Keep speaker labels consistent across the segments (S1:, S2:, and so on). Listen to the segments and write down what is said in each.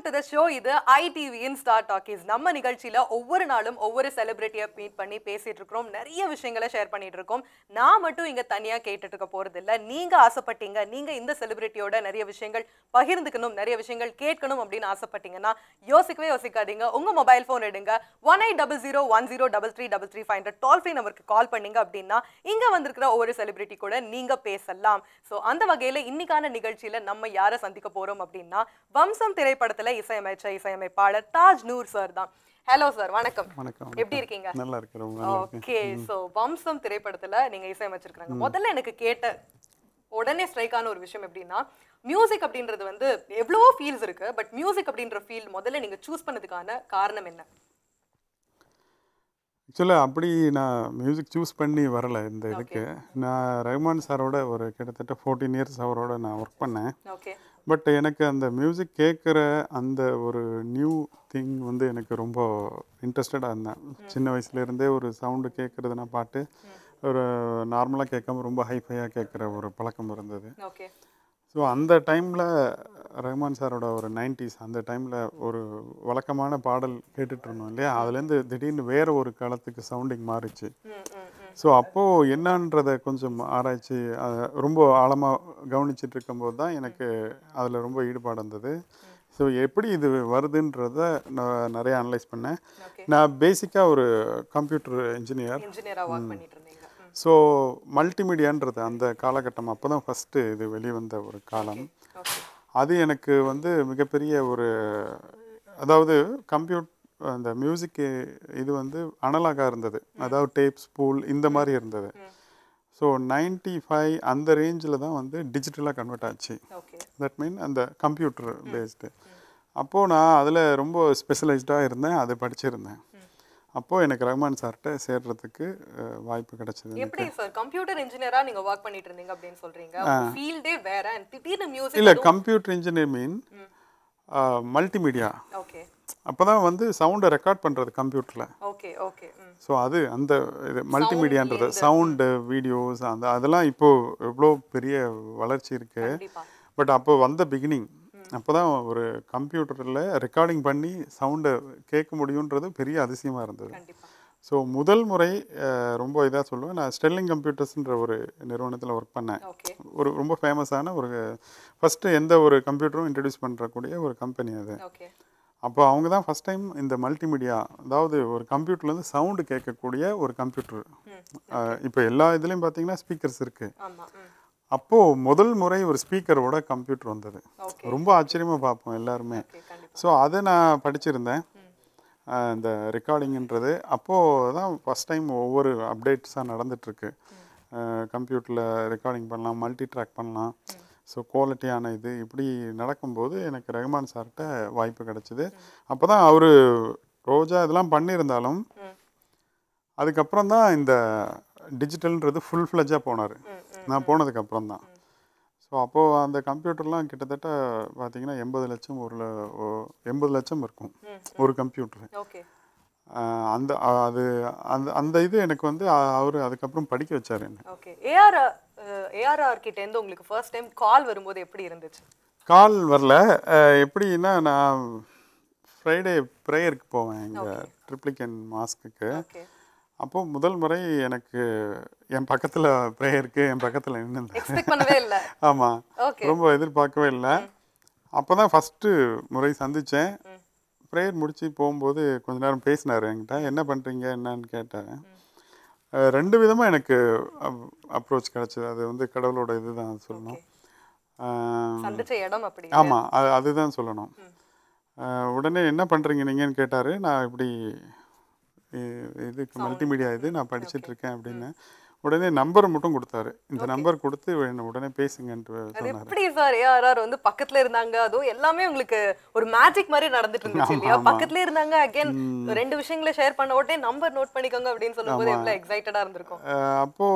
S1: Welcome to the show இது ஐடிவியின் star talkies நம்ம நிகழ்ச்சியில ஒவ்வொரு நாளும் ஒவ்வொரு செலிபிரிட்டியை மீட் பண்ணி பேசிட்டு இருக்கிறோம். நிறைய விஷயங்களை ஷேர் பண்ணிட்டு இருக்கோம். நான் மட்டும் இங்க தனியா கேட்டுட்டு இருக்க போகிறதில்ல நீங்கள் நீங்க ஆசைப்பட்டீங்க. நீங்க இந்த செலிபிரிட்டியோட நிறைய விஷயங்கள் பகிர்ந்துக்கணும் நிறைய விஷயங்கள் கேட்கணும் அப்படின்னு ஆசைப்பட்டீங்கன்னா யோசிக்கவே யோசிக்காதீங்க. உங்க மொபைல் ஃபோன் எடுங்க. One eight double zero one zero double three double three five hundred toll free நம்பருக்கு கால் பண்ணீங்க அப்படின்னா இங்க வந்திருக்கிற ஒவ்வொரு செலிபிரிட்டி கூட நீங்க பேசலாம். ஸோ அந்த வகையில இன்னைக்கான நிகழ்ச்சியில நம்ம யாரை சந்திக்க போறோம் அப்படின்னா வம்சம் திரைப்படத்துல இசையமைச்ச இசையமைப்பாளர் தாஜ் நூர் சார் தான். ஹலோ சார் வணக்கம்.
S2: வணக்கம்
S1: எப்படி இருக்கீங்க?
S2: நல்லா இருக்கிறோம்.
S1: ஓகே சோ வம்சம் திரைப்படத்துல நீங்க இசையமைச்சிருக்காங்க முதல்ல எனக்கு கேட்ட உடனே ஸ்ட்ரைக் ஆன ஒரு விஷயம் எப்படின்னா மியூசிக் அப்படின்றது வந்து எவ்வளவோ ஃபீல்ஸ் இருக்கு பட் மியூசிக் அப்படின்ற ஃபீல்ட் முதல்ல நீங்க சூஸ் பண்ணதுக்கான காரணம் என்ன?
S2: ஆக்சுவலாக அப்படி நான் மியூசிக் சூஸ் பண்ணி வரல இந்த இதுக்கு. நான் ரஹ்மான் சாரோட ஒரு கிட்டத்தட்ட ஃபோர்டீன் இயர்ஸ் அவரோட நான் ஒர்க் பண்ணேன்.
S1: ஓகே
S2: பட் எனக்கு அந்த மியூசிக் கேட்குற அந்த ஒரு நியூ திங் வந்து எனக்கு ரொம்ப இன்ட்ரெஸ்டடாக இருந்தேன். சின்ன வயசுலேருந்தே ஒரு சவுண்டு கேட்குறது நான் பாட்டு ஒரு நார்மலாக கேட்காம ரொம்ப ஹைஃபையாக கேட்குற ஒரு பழக்கம் இருந்தது. ஸோ அந்த டைமில் ரஹ்மான் சாரோட ஒரு நைன்டிஸ் அந்த டைமில் ஒரு வழக்கமான பாடல் கேட்டுட்டு இருந்தோம் இல்லையா? அதுலேருந்து திடீர்னு வேறு ஒரு காலத்துக்கு சவுண்டிங் மாறிச்சு. ஸோ அப்போது என்னன்றதை கொஞ்சம் ஆராய்ச்சி ரொம்ப ஆழமாக கவனிச்சிட்டு இருக்கும்போது தான் எனக்கு அதில் ரொம்ப ஈடுபாடு இருந்தது ஸோ எப்படி இது வருதுன்றத நான் நிறைய அனலைஸ் பண்ணேன். நான் பேசிக்காக ஒரு கம்ப்யூட்டர் இன்ஜினியர் ஸோ மல்டிமீடியான்றது அந்த காலகட்டம் அப்போ தான் ஃபஸ்ட்டு இது வெளிவந்த ஒரு காலம். அது எனக்கு வந்து மிகப்பெரிய ஒரு அதாவது கம்ப்யூட் அந்த மியூசிக் இது வந்து அனலாக இருந்தது. அதாவது டேப் ஸ்பூல் இந்த மாதிரி இருந்தது. ஸோ நைன்டி ஃபைவ் அந்த ரேஞ்சில் தான் வந்து டிஜிட்டலாக கன்வெர்ட் ஆச்சு. தட் மீன் அந்த கம்ப்யூட்டர் பேஸ்டு அப்போது நான் அதில் ரொம்ப ஸ்பெஷலைஸ்டாக இருந்தேன். அதை படிச்சிருந்தேன். அப்போது எனக்கு ரஹ்மான் சார்கிட்ட சேர்றதுக்கு வாய்ப்பு கிடைச்சது
S1: எப்படி சார் கம்ப்யூட்டர் இன்ஜினியரா நீங்க ஒர்க் பண்ணிட்டு இருந்தீங்க அப்படின்னு சொல்றீங்க. ஃபீல்டே வேற. திடீர்னு மியூசிக்
S2: இல்லை computer engineer mean multimedia
S1: okay
S2: அப்போ தான் வந்து சவுண்டை ரெக்கார்ட் பண்ணுறது கம்ப்யூட்டரில்
S1: ஓகே ஓகே
S2: ஸோ அது அந்த இது மல்டிமீடியான்றது சவுண்டு வீடியோஸ் அந்த அதெல்லாம் இப்போது எவ்வளோ பெரிய வளர்ச்சி இருக்குது பட் அப்போ வந்த பிகினிங் அப்போ தான் ஒரு கம்ப்யூட்டரில் ரெக்கார்டிங் பண்ணி சவுண்டை கேட்க முடியுன்றது பெரிய அதிசயமாக இருந்தது. ஸோ முதல் முறை ரொம்ப இதாக சொல்லுவேன். நான் ஸ்டெர்லிங் கம்ப்யூட்டர்ஸ்ன்ற ஒரு நிறுவனத்தில் ஒர்க் பண்ணேன். ஒரு ரொம்ப ஃபேமஸான ஒரு ஃபஸ்ட்டு எந்த ஒரு கம்ப்யூட்டரும் இன்ட்ரடியூஸ் பண்ணுறக்கூடிய ஒரு கம்பெனி அது. அப்போ அவங்க தான் ஃபஸ்ட் டைம் இந்த மல்டிமீடியா அதாவது ஒரு கம்ப்யூட்டர்லேருந்து சவுண்டு கேட்கக்கூடிய ஒரு கம்ப்யூட்டர் இப்போ எல்லா இதுலேயும் பார்த்தீங்கன்னா ஸ்பீக்கர்ஸ் இருக்குது அப்போது முதல் முறை ஒரு ஸ்பீக்கரோட கம்ப்யூட்டர் வந்தது. ரொம்ப ஆச்சரியமாக பார்ப்போம் எல்லாருமே. ஸோ அதை நான் படிச்சிருந்தேன். இந்த ரெக்கார்டிங்ன்றது அப்போது தான் ஃபஸ்ட் டைம் ஒவ்வொரு அப்டேட்ஸாக நடந்துட்டுருக்கு கம்ப்யூட்டரில் ரெக்கார்டிங் பண்ணலாம் மல்டி ட்ராக் பண்ணலாம் ஸோ குவாலிட்டியான இது இப்படி நடக்கும்போது எனக்கு ரஹ்மான் சார்கிட்ட வாய்ப்பு கிடச்சிது. அப்போ தான் அவர் ரோஜா இதெல்லாம் பண்ணியிருந்தாலும். அதுக்கப்புறம் தான் இந்த டிஜிட்டல்ன்றது ஃபுல் ஃப்ளெஜாக போனார். நான் போனதுக்கப்புறம் தான் ஸோ அப்போது அந்த கம்ப்யூட்டர்லாம் கிட்டத்தட்ட பார்த்தீங்கன்னா எண்பது லட்சம் ஒரு எண்பது லட்சம் இருக்கும் ஒரு கம்ப்யூட்டர். அந்த அது அந்த அந்த இது எனக்கு வந்து அவர் அதுக்கப்புறம் படிக்க வச்சார் என்ன.
S1: ஏஆர்ஆர் கிட்ட இருந்து உங்களுக்கு ஃபர்ஸ்ட் டைம் கால் வரும்போது எப்படி இருந்துச்சு?
S2: கால் வரல. எப்படின்னா நான் ஃப்ரைடே ப்ரேயருக்கு போவேன் இங்கே ட்ரிப்ளிகன் மாஸ்க்குக்கு
S1: ஓகே
S2: அப்போ முதல் முறை எனக்கு என் பக்கத்தில் ப்ரேயருக்கு என் பக்கத்தில் நின்று ஆமாம் ரொம்ப எதிர்பார்க்கவே இல்லை. அப்போ தான் ஃபஸ்ட்டு முறை சந்தித்தேன் ப்ரேயர் முடிச்சு போகும்போது கொஞ்ச நேரம் பேசினார் என்கிட்ட. என்ன பண்ணுறீங்க என்னன்னு கேட்டேன். அஹ் ரெண்டு விதமாக எனக்கு அப்ரோச் கிடச்சிது. அது வந்து கடவுளோட சொல்லணும்.
S1: சந்திச்ச இடம் அப்படி
S2: ஆமாம் அது அதுதான் சொல்லணும். உடனே என்ன பண்ணுறீங்க நீங்கன்னு கேட்டார். நான் இப்படி இதுக்கு மல்டிமீடியா இது நான் படிச்சிட்டு இருக்கேன் அப்படின்னு. உடனே நம்பர் மட்டும் கொடுத்தாரு. இந்த நம்பர் கொடுத்து என்ன உடனே பேசுங்கன்ட்டு
S1: எப்படி சார் ஏஆர்ஆர் வந்து பக்கத்துல இருந்தாங்க? அதுவும் எல்லாமே உங்களுக்கு ஒரு மேஜிக் மாதிரி நடந்துட்டு இருந்துச்சு இல்லையா? பக்கத்துல இருந்தாங்க. அகைன் ரெண்டு விஷயங்களை ஷேர் பண்ண உடனே நம்பர் நோட் பண்ணிக்கோங்க அப்படின்னு சொல்லும்போது எவ்வளவு எக்ஸைட்டடா இருந்திருக்கும்.
S2: அப்போ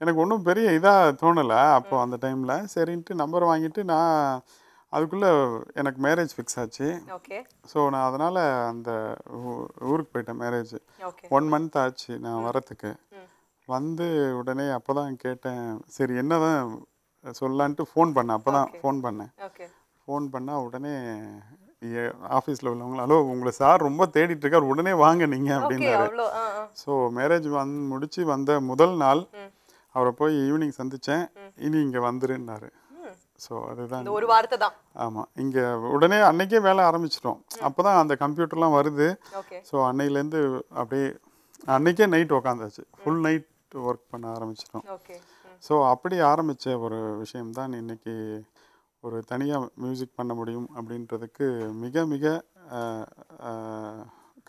S2: எனக்கு ஒன்றும் பெரிய இதாக தோணலை. அப்போ அந்த டைமில் சரின்ட்டு நம்பர் வாங்கிட்டு நான் அதுக்குள்ளே எனக்கு மேரேஜ் ஃபிக்ஸ் ஆச்சு. ஸோ நான் அதனால் அந்த ஊருக்கு போயிட்டேன் மேரேஜ் ஒன் மந்த் ஆச்சு நான் வரத்துக்கு வந்து உடனே அப்போ தான் கேட்டேன் சரி என்ன தான் சொல்லலான்ட்டு ஃபோன் பண்ணேன். அப்போ தான் ஃபோன் பண்ணேன். ஃபோன் பண்ணால் உடனே ஆஃபீஸில் உள்ளவங்க ஹலோ உங்களை சார் ரொம்ப தேடிட்டு இருக்கார். உடனே வாங்க நீங்கள் அப்படின்னாரு. ஸோ மேரேஜ் வந் முடிச்சு வந்த முதல் நாள். அவரை போய் ஈவினிங் சந்தித்தேன் இனி இங்கே வந்துருன்னாரு. ஸோ அதுதான்.
S1: ஒரு வார்த்தை தான்.
S2: ஆமாம் இங்கே உடனே அன்னைக்கே வேலை ஆரம்பிச்சிட்டோம் அப்போ தான் அந்த கம்ப்யூட்டர்லாம் வருது. ஸோ அன்னையிலேருந்து அப்படியே அன்னைக்கே நைட் உக்காந்தாச்சு. ஃபுல் நைட் ஒர்க் பண்ண ஆரம்பிச்சிட்டோம்.
S1: ஓகே
S2: ஸோ அப்படி ஆரம்பித்த ஒரு விஷயம்தான் இன்னைக்கு ஒரு தனியாக மியூசிக் பண்ண முடியும் அப்படின்றதுக்கு மிக மிக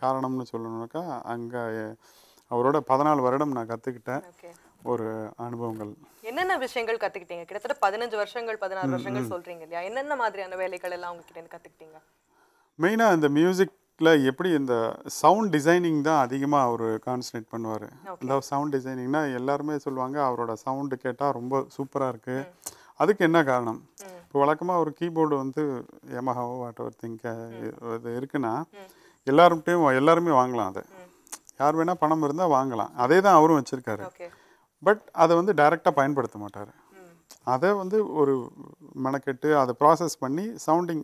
S2: காரணம்னு சொல்லணும்னாக்கா அங்கே அவரோட பதினாலு வருடம் நான் கற்றுக்கிட்டேன் ஒரு அனுபவங்கள்.
S1: என்னென்ன விஷயங்கள் கத்துக்கிட்டீங்க? கிட்டத்தட்ட பதினஞ்சு வருஷங்கள் பதினாறு வருஷங்கள் சொல்றீங்க இல்லையா? என்னென்ன மாதிரியான வேலைகள் எல்லாம் உங்ககிட்ட இருந்து கத்துக்கிட்டீங்க?
S2: மெயினாக இந்த மியூசிக்கில் எப்படி இந்த சவுண்ட் டிசைனிங் தான் அதிகமாக அவர் கான்சன்ட்ரேட் பண்ணுவார். இந்த சவுண்ட் டிசைனிங்னா எல்லாருமே சொல்லுவாங்க அவரோட சவுண்டு கேட்டால் ரொம்ப சூப்பராக இருக்குது அதுக்கு என்ன காரணம்? இப்போ வழக்கமாக ஒரு கீபோர்டு வந்து எமஹாவோ வாட் எவர் திங்க இது இருக்குன்னா எல்லாருக்கிட்டையும் எல்லாருமே வாங்கலாம் அதை. யார் வேணால் பணம் இருந்தால் வாங்கலாம். அதே தான் அவரும் வச்சுருக்காரு. பட் அதை வந்து டைரெக்டாக பயன்படுத்த மாட்டார். அதை வந்து ஒரு மெனக்கெட்டு அதை ப்ராசஸ் பண்ணி சவுண்டிங்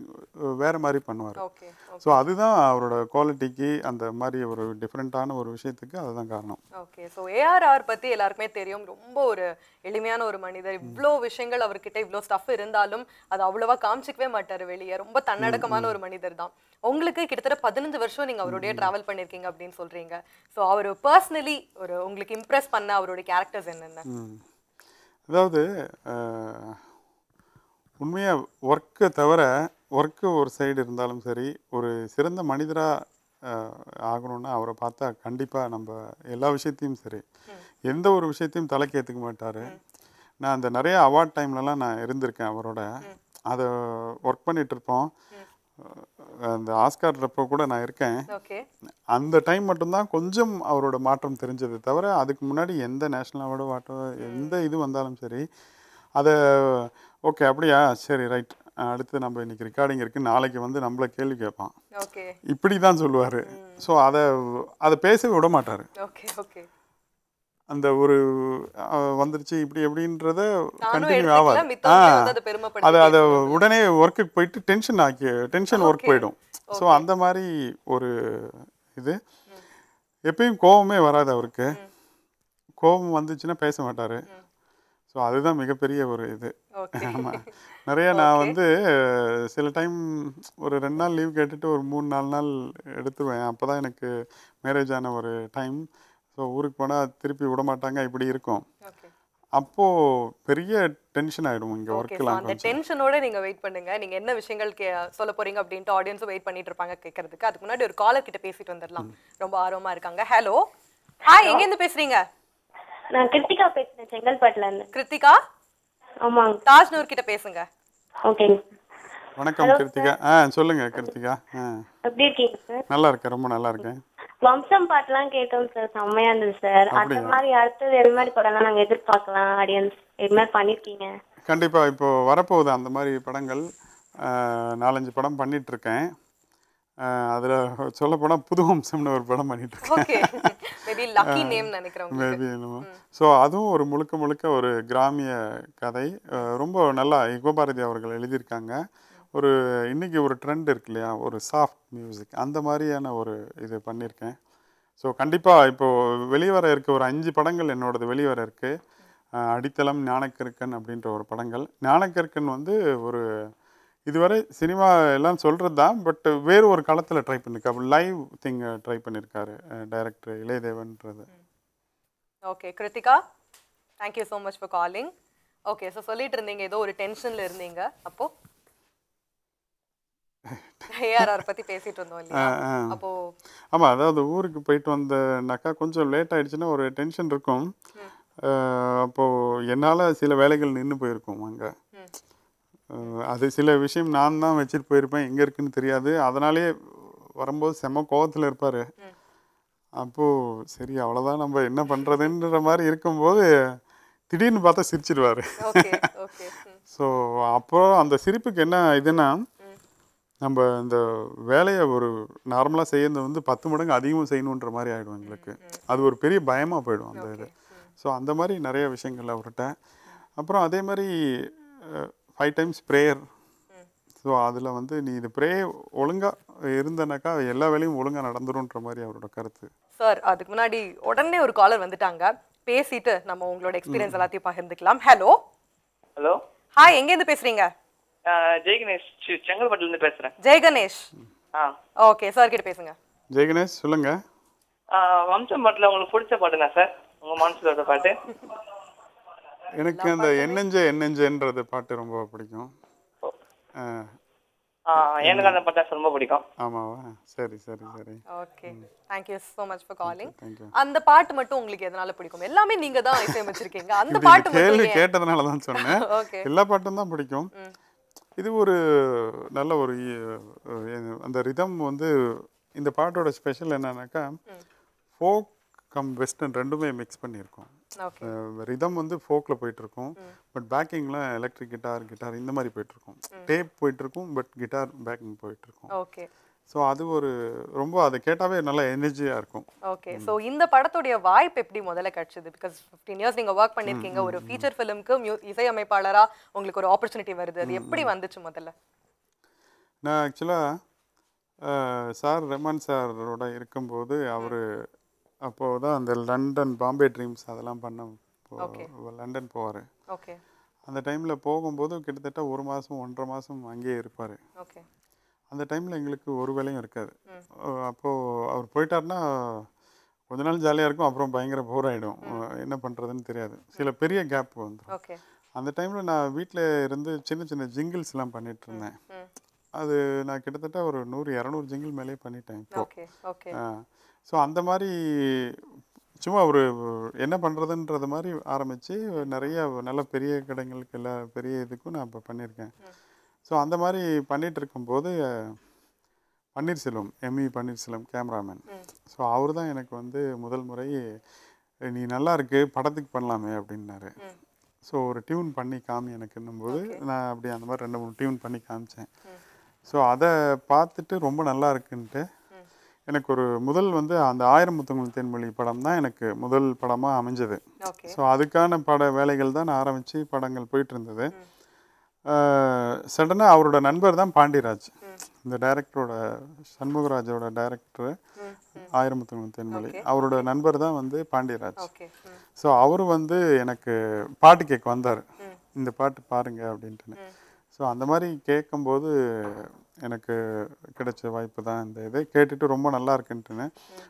S2: வேறு மாதிரி பண்ணுவார்.
S1: ஓகே
S2: ஸோ அதுதான் அவரோட குவாலிட்டிக்கு அந்த மாதிரி ஒரு டிஃப்ரெண்ட்டான ஒரு விஷயத்துக்கு அதுதான் காரணம்.
S1: ஓகே ஸோ ஏஆர்ஆர் பத்தி எல்லாருக்குமே தெரியும். ரொம்ப ஒரு எளிமையான ஒரு மனிதர். இவ்வளோ விஷயங்கள் அவர்கிட்ட இவ்வளோ ஸ்டஃப் இருந்தாலும் அது அவ்வளவா காமிச்சிக்கவே மாட்டாரு வெளியே. ரொம்ப தன்னடக்கமான ஒரு மனிதர் தான். உங்களுக்கு கிட்டத்தட்ட பதினஞ்சு வருஷம் நீங்க அவருடைய டிராவல் பண்ணிருக்கீங்க அப்படின்னு சொல்றீங்க. ஸோ அவர் பர்சனலி ஒரு உங்களுக்கு இம்ப்ரெஸ் பண்ண அவருடைய கேரக்டர்ஸ் என்னென்ன.
S2: அதாவது உண்மையாக ஒர்க்கை தவிர ஒர்க்கு ஒரு சைடு இருந்தாலும் சரி ஒரு சிறந்த மனிதராக ஆகணும்னா அவரை பார்த்தா கண்டிப்பாக நம்ம எல்லா விஷயத்தையும் சரி. எந்த ஒரு விஷயத்தையும் தலைக்கு ஏற்றுக்க மாட்டார். நான் அந்த நிறைய அவார்ட் டைம்லலாம் நான் இருந்திருக்கேன் அவரோட. அதை ஒர்க் பண்ணிட்டு இருப்போம். அந்த ஆஸ்கார் அப்போ கூட நான் இருக்கேன். அந்த டைம் மட்டும்தான் கொஞ்சம் அவரோட மாற்றம் தெரிஞ்சது தவிர அதுக்கு முன்னாடி எந்த நேஷ்னல் அவார்டோ வாட்டோ எந்த இது வந்தாலும் சரி அதை ஓகே அப்படியா? சரி ரைட். அடுத்து நம்ம இன்னைக்கு ரெக்கார்டிங் இருக்குது நாளைக்கு வந்து நம்மளை கேள்வி கேட்பான். இப்படி தான் சொல்லுவார். ஸோ அதை அதை பேசவே விட மாட்டார்.
S1: Okay okay.
S2: அந்த ஒரு வந்துருச்சு இப்படி எப்படின்றத கண்டினியூ ஆகாது.
S1: அதை
S2: அதை உடனே ஒர்க்குக்கு போயிட்டு டென்ஷன் ஆக்கி டென்ஷன் ஒர்க் போயிடும். ஸோ அந்த மாதிரி ஒரு இது. எப்பயும் கோபமே வராது அவருக்கு. கோபம் வந்துச்சுன்னா பேச மாட்டார். ஸோ அதுதான் மிகப்பெரிய ஒரு இது. ஆமாம் நிறைய நான் வந்து சில டைம் ஒரு ரெண்டு நாள் லீவ் கேட்டுட்டு ஒரு மூணு நாலு நாள் எடுத்துருவேன். அப்போ தான் எனக்கு மேரேஜ் ஆன ஒரு டைம் ஸோ ஊருக்கு போனால் திருப்பி விட மாட்டாங்க இப்படி இருக்கும்.
S1: ஓகே
S2: அப்போது பெரிய டென்ஷன் ஆகிடும் இங்கே
S1: ஓகே
S2: ஒர்க்கெலாம்
S1: அந்த டென்ஷனோட நீங்க வெயிட் பண்ணுங்க. நீங்க என்ன விஷயங்கள் கே சொல்ல போறீங்க அப்படின்ட்டு ஆடியன்ஸும் வெயிட் பண்ணிட்டு இருப்பாங்க கேட்கறதுக்கு அதுக்கு முன்னாடி ஒரு காலர் கிட்ட பேசிட்டு வந்துடலாம் ரொம்ப ஆர்வமா இருக்காங்க. ஹலோ ஹாய் எங்க இருந்து பேசுறீங்க?
S3: நான் கிருத்திகா பேசுறேன் செங்கல்பட்டுல இருந்து
S1: கிருத்திகா?
S3: ஆமாங்க.
S1: தாஜ்னூர் கிட்ட பேசுங்க.
S3: ஓகேங்க
S2: வணக்கம் கிருத்திகா. ஆ சொல்லுங்க கிருத்திகா.
S3: எப்படி இருக்கீங்க
S2: நல்லா இருக்கேன் ரொம்ப நல்லா இருக்கேன்.
S3: வம்சம் பாட்டுலாம் கேட்டோம் சார் செம்மையா இருந்தது சார் அந்த மாதிரி அடுத்தது எது மாதிரி படம்லாம் நாங்க எதிர்பார்க்கலாம்? ஆடியன்ஸ் இது மாதிரி பண்ணிருக்கீங்க?
S2: கண்டிப்பாக இப்போ வரப்போகுது அந்த மாதிரி படங்கள். நாலஞ்சு படம் பண்ணிட்டு இருக்கேன் அதில் சொல்லப்போனால் புது வம்சம்னு ஒரு படம் பண்ணிட்டு இருக்கேன்
S1: ஓகே மேபி
S2: ஸோ அதுவும் ஒரு முழுக்க முழுக்க ஒரு கிராமிய கதை. ரொம்ப நல்லா யுகபாரதி அவர்கள் எழுதியிருக்காங்க. ஒரு இன்றைக்கி ஒரு ட்ரெண்ட் இருக்கு இல்லையா? ஒரு சாஃப்ட் மியூசிக் அந்த மாதிரியான ஒரு இது பண்ணியிருக்கேன். ஸோ கண்டிப்பாக இப்போது வெளிவர இருக்க ஒரு அஞ்சு படங்கள் என்னோடது வெளிவர இருக்குது அடித்தளம் ஞானக்கருக்கன் அப்படின்ற ஒரு படங்கள். ஞானக்கருக்கன் வந்து ஒரு இதுவரை சினிமா எல்லாம் சொல்கிறது தான் பட் வேறு ஒரு களத்தில் ட்ரை பண்ணியிருக்காரு லைவ் திங் ட்ரை பண்ணியிருக்காரு director இளையதேவன்றது.
S1: Okay Krithika thank you so much for calling okay so சொல்லிட்டு இருந்தீங்க ஏதோ ஒரு டென்ஷனில் இருந்தீங்க அப்போது ஏஆர்ஆர் பத்தி பேசிட்டு இருந்தோம் இல்லையா. அப்போ
S2: ஆமாம் அதாவது ஊருக்கு போயிட்டு வந்தனாக்கா கொஞ்சம் லேட் ஆயிடுச்சுன்னா ஒரு டென்ஷன் இருக்கும். அப்போ என்னால் சில வேலைகள் நின்று போயிருக்கும் அங்கே. அது சில விஷயம் நான் தான் வச்சுட்டு போயிருப்பேன். எங்கே இருக்குன்னு தெரியாது. அதனாலே வரும்போது செம்ம கோவத்தில் இருப்பார். அப்போது சரி அவ்வளோதான் நம்ம என்ன பண்ணுறதுன்ற மாதிரி இருக்கும்போது திடீர்னு பார்த்தா சிரிச்சிடுவார். ஸோ அப்போ அந்த சிரிப்புக்கு என்ன இதுன்னா நம்ம இந்த வேலையை ஒரு நார்மலாக செய்யறது வந்து பத்து மடங்கு அதிகமாக செய்யணுன்ற மாதிரி ஆகிடும் எங்களுக்கு. அது ஒரு பெரிய பயமாக போயிடும் அந்த இது. ஸோ அந்த மாதிரி நிறைய விஷயங்கள் அவர்கிட்ட. அப்புறம் அதே மாதிரி ஃபைவ் டைம்ஸ் ப்ரேயர் ஸோ அதில் வந்து நீ இது ப்ரே ஒழுங்காக இருந்தனாக்கா எல்லா வேலையும் ஒழுங்காக நடந்துருன்ற மாதிரி அவரோட கருத்து.
S1: சார் அதுக்கு முன்னாடி உடனே ஒரு காலர் வந்துட்டாங்க. பேசிட்டு நம்ம உங்களோட எக்ஸ்பீரியன்ஸ் எல்லாத்தையும் பகிர்ந்துக்கலாம். ஹலோ
S4: ஹலோ
S1: ஹாய் எங்கேருந்து பேசுறீங்க?
S4: ஜெய் கணேஷ் சி- செங்கல்பட்டுலேருந்து பேசுகிறேன்
S1: ஜெய் கணேஷ்
S4: ஆ.
S1: ஓகே சார் கிட்ட பேசுங்க.
S2: ஜெயகணேஷ் சொல்லுங்கள்
S4: ஆ, வம்சம் பாட்டில் உங்களுக்கு பிடிச்ச பாட்டுங்க சார்? உங்கள் மனசில் பாட்டு?
S2: எனக்கு அந்த என்னெஞ்ச என்னெஞ்சன்றது பாட்டு ரொம்ப பிடிக்கும். ஆ,
S4: ஆ எனக்கு அந்த பாட்டு ரொம்ப பிடிக்கும்.
S2: ஆமாவா? சரி சரி சரி.
S1: Okay. Thank you so much for calling
S2: thank you
S1: அந்த பாட்டு மட்டும் உங்களுக்கு எதனால பிடிக்கும்? எல்லாமே நீங்க தான் இசையமைச்சிருக்கீங்க. அந்த பாட்டு மட்டும்?
S2: கேட்டதுனால தான் சொன்னேன். எல்லா பாட்டும் தான் பிடிக்கும். இது ஒரு நல்ல ஒரு அந்த ரிதம் வந்து இந்த பாட்டோட ஸ்பெஷல் என்னன்னாக்கா ஃபோக் கம் வெஸ்டர்ன் ரெண்டுமே மிக்ஸ் பண்ணியிருக்கோம். ரிதம் வந்து ஃபோக்கில் போயிட்டுருக்கும் பட் பேக்கிங்லாம் எலக்ட்ரிக் கிட்டார் கிட்டார் இந்த மாதிரி போயிட்டுருக்கும். டேப் போயிட்டுருக்கும் பட் கிட்டார் பேக்கிங் போயிட்டுருக்கும்.
S1: ஓகே
S2: ஸோ அது ஒரு ரொம்ப அதை கேட்டாவே நல்லா எனர்ஜியாக இருக்கும்.
S1: ஓகே ஸோ இந்த படத்துடைய வாய்ப்பு எப்படி முதல்ல கிடைச்சது? பிகாஸ் ஃபிஃப்டீன் இயர்ஸ் நீங்க ஒர்க் பண்ணிருக்கீங்க ஒரு ஃபீச்சர் ஃபிலிம்க்கு மியூ இசையமைப்பாளரா உங்களுக்கு ஒரு ஆப்பர்ச்சுனிட்டி வருது. அது எப்படி வந்துச்சு முதல்ல?
S2: நான் ஆக்சுவலாக சார் ரெமான் சாரோட இருக்கும்போது அவர் அப்போது தான் அந்த லண்டன் பாம்பே ட்ரீம்ஸ் அதெல்லாம் பண்ண லண்டன் போவார்.
S1: ஓகே
S2: அந்த டைமில் போகும்போது கிட்டத்தட்ட ஒரு மாதம் ஒன்றரை மாதம் அங்கேயே இருப்பார்.
S1: ஓகே
S2: அந்த டைமில் எங்களுக்கு ஒரு வேலையும் இருக்காது. அப்போது அவர் போயிட்டாருன்னா கொஞ்ச நாள் ஜாலியாக இருக்கும் அப்புறம் பயங்கர போர் ஆகிடும் என்ன பண்ணுறதுன்னு தெரியாது. சில பெரிய கேப் வந்துடும் அந்த டைமில் நான் வீட்டில் இருந்து சின்ன சின்ன ஜிங்கிள்ஸ்லாம் பண்ணிட்டு இருந்தேன். அது நான் கிட்டத்தட்ட ஒரு நூறு இரநூறு ஜிங்கிள் மேலே பண்ணிட்டேன் இப்போ. ஸோ அந்த மாதிரி சும்மா ஒரு என்ன பண்ணுறதுன்றது மாதிரி ஆரம்பித்து நிறைய நல்ல பெரிய கடைங்களுக்கு எல்லா பெரிய இதுக்கும் நான் இப்போ பண்ணியிருக்கேன். ஸோ அந்த மாதிரி பண்ணிட்டு இருக்கும்போது Panneerselvam ME Panneerselvam cameraman so அவர் தான் எனக்கு வந்து முதல் முறை நீ நல்லா இருக்கு படத்துக்கு பண்ணலாமே அப்படின்னாரு. ஸோ ஒரு டியூன் பண்ணி காமி எனக்குன்னும் போது நான் அப்படி அந்த மாதிரி ரெண்டு மூணு டியூன் பண்ணி காமிச்சேன். ஸோ அதை பார்த்துட்டு ரொம்ப நல்லா இருக்குன்ட்டு எனக்கு ஒரு முதல் வந்து அந்த ஆயிரம் முத்தங்கள் தேன்மொழி படம் தான் எனக்கு முதல் படமாக அமைஞ்சது. ஸோ அதுக்கான பட வேலைகள் தான் நான் ஆரம்பித்து படங்கள் போயிட்டு இருந்தது சடனாக அவரோட நண்பர் தான் பாண்டியராஜ். இந்த டைரக்டரோட சண்முகராஜோட டைரக்டர் ஆயிரம் முத்தங்கள் தேன்மொழி அவரோட நண்பர் தான் வந்து பாண்டியராஜ். ஸோ அவர் வந்து எனக்கு பாட்டு கேட்க வந்தார். இந்த பாட்டு பாருங்க அப்படின்ட்டுன்னு. ஸோ அந்த மாதிரி கேட்கும்போது எனக்கு கிடைச்ச வாய்ப்பு தான் இந்த இது. கேட்டுட்டு ரொம்ப நல்லா இருக்குன்ட்டுன்னு.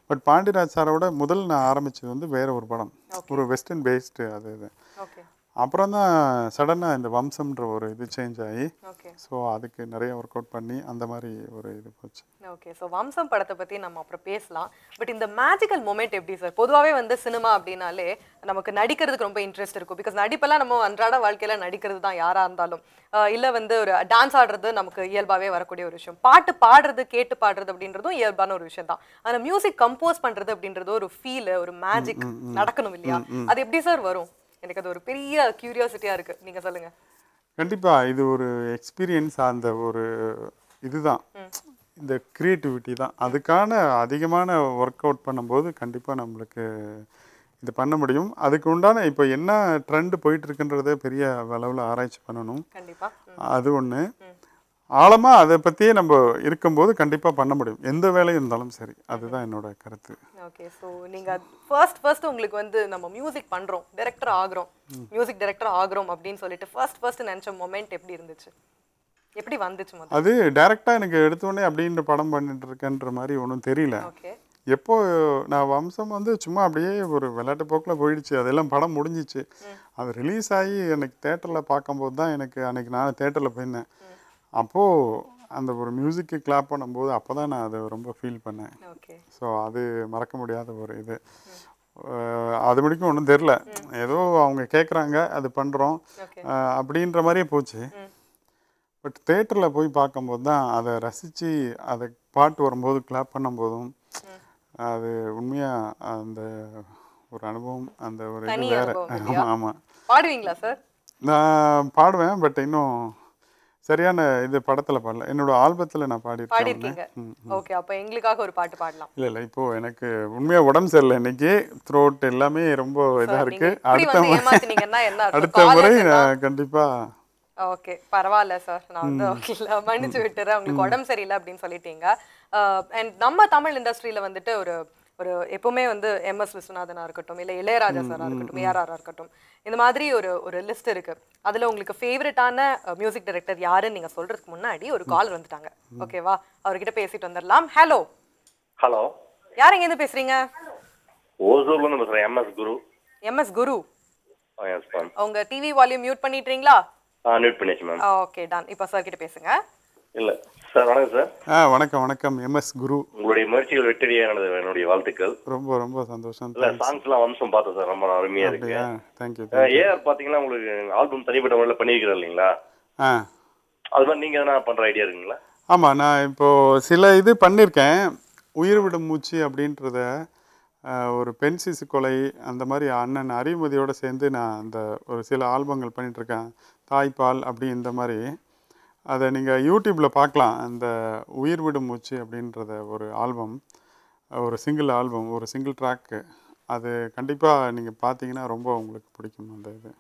S2: பட் பாண்டியராஜ் சாரோட முதல் நான் ஆரம்பிச்சது வந்து வேற ஒரு படம். ஒரு வெஸ்டர்ன் பேஸ்டு அது இது. அப்புறம் தான் சடனாக இந்த வம்சம்ன்ற ஒரு இது சேஞ்ச் ஆகி ஸோ அதுக்கு நிறைய ஒர்க் அவுட் பண்ணி அந்த மாதிரி ஒரு இது போச்சு.
S1: ஓகே ஸோ வம்சம் படத்தை பற்றி நம்ம அப்புறம் பேசலாம். பட் இந்த மேஜிக்கல் மூமெண்ட் எப்படி சார் பொதுவாகவே வந்து சினிமா அப்படின்னாலே நமக்கு நடிக்கிறதுக்கு ரொம்ப இன்ட்ரெஸ்ட் இருக்கும். பிகாஸ் நடிப்பெல்லாம் நம்ம அன்றாட வாழ்க்கையில நடிக்கிறது தான் யாராக இருந்தாலும். இல்லை வந்து ஒரு டான்ஸ் ஆடுறது நமக்கு இயல்பாகவே வரக்கூடிய ஒரு விஷயம். பாட்டு பாடுறது கேட்டு பாடுறது அப்படின்றதும் இயல்பான ஒரு விஷயம் தான். ஆனால் மியூசிக் கம்போஸ் பண்ணுறது அப்படின்றது ஒரு ஃபீல் ஒரு மேஜிக் நடக்கணும் இல்லையா? அது எப்படி சார் வரும்? எனக்கு அது ஒரு பெரிய கியூரியாசிட்டியாக இருக்கு. நீங்கள் சொல்லுங்க.
S2: கண்டிப்பாக இது ஒரு எக்ஸ்பீரியன்ஸ் அந்த ஒரு இதுதான். இந்த க்ரியேட்டிவிட்டி தான். அதுக்கான அதிகமான ஒர்க் அவுட் பண்ணும்போது கண்டிப்பாக நம்மளுக்கு இது பண்ண முடியும். அதுக்கு உண்டான இப்போ என்ன ட்ரெண்ட் போயிட்டு இருக்குன்றதே பெரிய அளவில் ஆராய்ச்சி பண்ணணும். அது ஒன்று ஆழமாக அதை பற்றியே நம்ம இருக்கும்போது கண்டிப்பாக பண்ண முடியும். எந்த வேலையும் இருந்தாலும் சரி. அதுதான் என்னோட கருத்து.
S1: ஓகே ஸோ நீங்க ஃபர்ஸ்ட் ஃபர்ஸ்ட் உங்களுக்கு வந்து நம்ம மியூசிக் பண்றோம். டைரக்டர் ஆகுறோம். மியூசிக் டைரக்டர் ஆகுறோம் அப்படின்னு சொல்லிட்டு ஃபர்ஸ்ட் ஃபர்ஸ்ட் நினைச்ச மொமெண்ட் எப்படி இருந்துச்சு? எப்படி வந்துச்சு
S2: அது டைரெக்டாக எனக்கு எடுத்தோடனே அப்படின்ற படம் பண்ணிட்டு இருக்கேன்ற மாதிரி ஒன்றும் தெரியல. எப்போ நான் வம்சம் வந்து சும்மா அப்படியே ஒரு விளையாட்டு போக்கில் போயிடுச்சு. அதெல்லாம் படம் முடிஞ்சிச்சு. அது ரிலீஸ் ஆகி எனக்கு தேட்டரில் பார்க்கும்போது தான் எனக்கு அன்னைக்கு நான் தேட்டரில் போயிருந்தேன். அப்போது அந்த ஒரு மியூசிக்கு கிளாப் பண்ணும்போது அப்போ தான் நான் அதை ரொம்ப ஃபீல் பண்ணேன். ஸோ அது மறக்க முடியாத ஒரு இது. அது முடிக்கும் ஒன்றும் தெரில ஏதோ அவங்க கேட்குறாங்க அது பண்ணுறோம் அப்படின்ற மாதிரியே போச்சு. பட் தேட்டரில் போய் பார்க்கும்போது தான் அதை ரசித்து அதை பாட்டு வரும்போது கிளாப் பண்ணும்போதும் அது உண்மையாக அந்த ஒரு அனுபவம் அந்த ஒரு இது வேற? ஆமாம் ஆமாம்
S1: பாடுவீங்களா சார்
S2: நான் பாடுவேன் பட் இன்னும் சரியான இது படத்தில் பாடல. என்னோட ஆல்பத்தில் நான்
S1: பாடிருக்கீங்க ஓகே அப்ப எங்களுக்காக ஒரு பாட்டு பாடலாம்.
S2: இல்லை இல்லை இப்போ எனக்கு உண்மையாக உடம்பு சரியில்லை இன்னைக்கு. த்ரோட் எல்லாமே ரொம்ப
S1: நீங்க
S2: இருக்கு. அடுத்த முறை? அடுத்த முறை கண்டிப்பாக
S1: ஓகே பரவாயில்ல சார் நான் வந்து இல்ல, மன்னிச்சு விட்டுறேன். உங்களுக்கு உடம்பு சரியில்லை அப்படின்னு சொல்லிட்டீங்க. அண்ட் நம்ம தமிழ் இண்டஸ்ட்ரியில வந்துட்டு ஒரு ஒரு எப்பவுமே வந்து எம்எஸ் விஸ்வநாதனா இருக்கட்டும் இல்ல இளையராஜா சாரா இருக்கட்டும் ஏஆர்ஆரா இருக்கட்டும் இந்த மாதிரி ஒரு ஒரு லிஸ்ட் இருக்கு. அதுல உங்களுக்கு ஃபேவரட்டான மியூசிக் டைரக்டர் யாருன்னு நீங்க சொல்றதுக்கு முன்னாடி ஒரு கால் வந்துட்டாங்க. ஓகேவா அவர்கிட்ட பேசிட்டு வந்துடலாம். ஹலோ
S5: ஹலோ
S1: யார் எங்க இருந்து பேசுறீங்க?
S5: ஓசூர்ல இருந்து பேசுறேன். MS Guru
S1: MS Guru
S5: yes ma'am
S1: உங்க டிவி வால்யூம் மியூட் பண்ணிட்டீங்களா?
S5: ஆ நியூட் பண்ணியாச்சு மேம்
S1: ஓகே டன் இப்போ சார் கிட்ட பேசுங்க.
S5: இல்ல. சார் வணக்கம் சார்.
S2: ஆ வணக்கம் வணக்கம். எம்எஸ் குரு.
S5: உங்களுடைய முயற்சிகள் வெற்றியடையானது என்னுடைய வாழ்த்துக்கள்.
S2: ரொம்ப ரொம்ப சந்தோஷம்.
S5: இல்ல சாங்ஸ் எல்லாம் வம்சம் பார்த்தேன் சார். ரொம்ப அருமையா இருக்கு.
S2: தேங்க்யூ
S5: ஏஆர் பாத்தீங்கன்னா உங்களுக்கு ஆல்பம் தனிப்பட்ட முறையில் பண்ணியிருக்கிறோம் இல்லைங்களா?
S2: ஆ.
S5: அது மாதிரி நீங்க எதனா பண்ற ஐடியா இருக்குங்களா?
S2: ஆமாம் நான் இப்போது சில இது பண்ணியிருக்கேன் உயிர் விடும் மூச்சு அப்படின்றத ஒரு பெண் சிசு கொலை அந்த மாதிரி அண்ணன் அறிவுமதியோடு சேர்ந்து நான் அந்த ஒரு சில ஆல்பங்கள் பண்ணிகிட்ருக்கேன் தாய்ப்பால் அப்படி இந்த மாதிரி. அதை நீங்கள் யூடியூப்பில் பார்க்கலாம். அந்த உயிர் விடும் மூச்சு அப்படின்றத ஒரு ஆல்பம் ஒரு சிங்கிள் ஆல்பம் ஒரு சிங்கிள் ட்ராக்கு அது கண்டிப்பாக நீங்கள் பார்த்தீங்கன்னா ரொம்ப உங்களுக்கு பிடிக்கும் அந்த இது.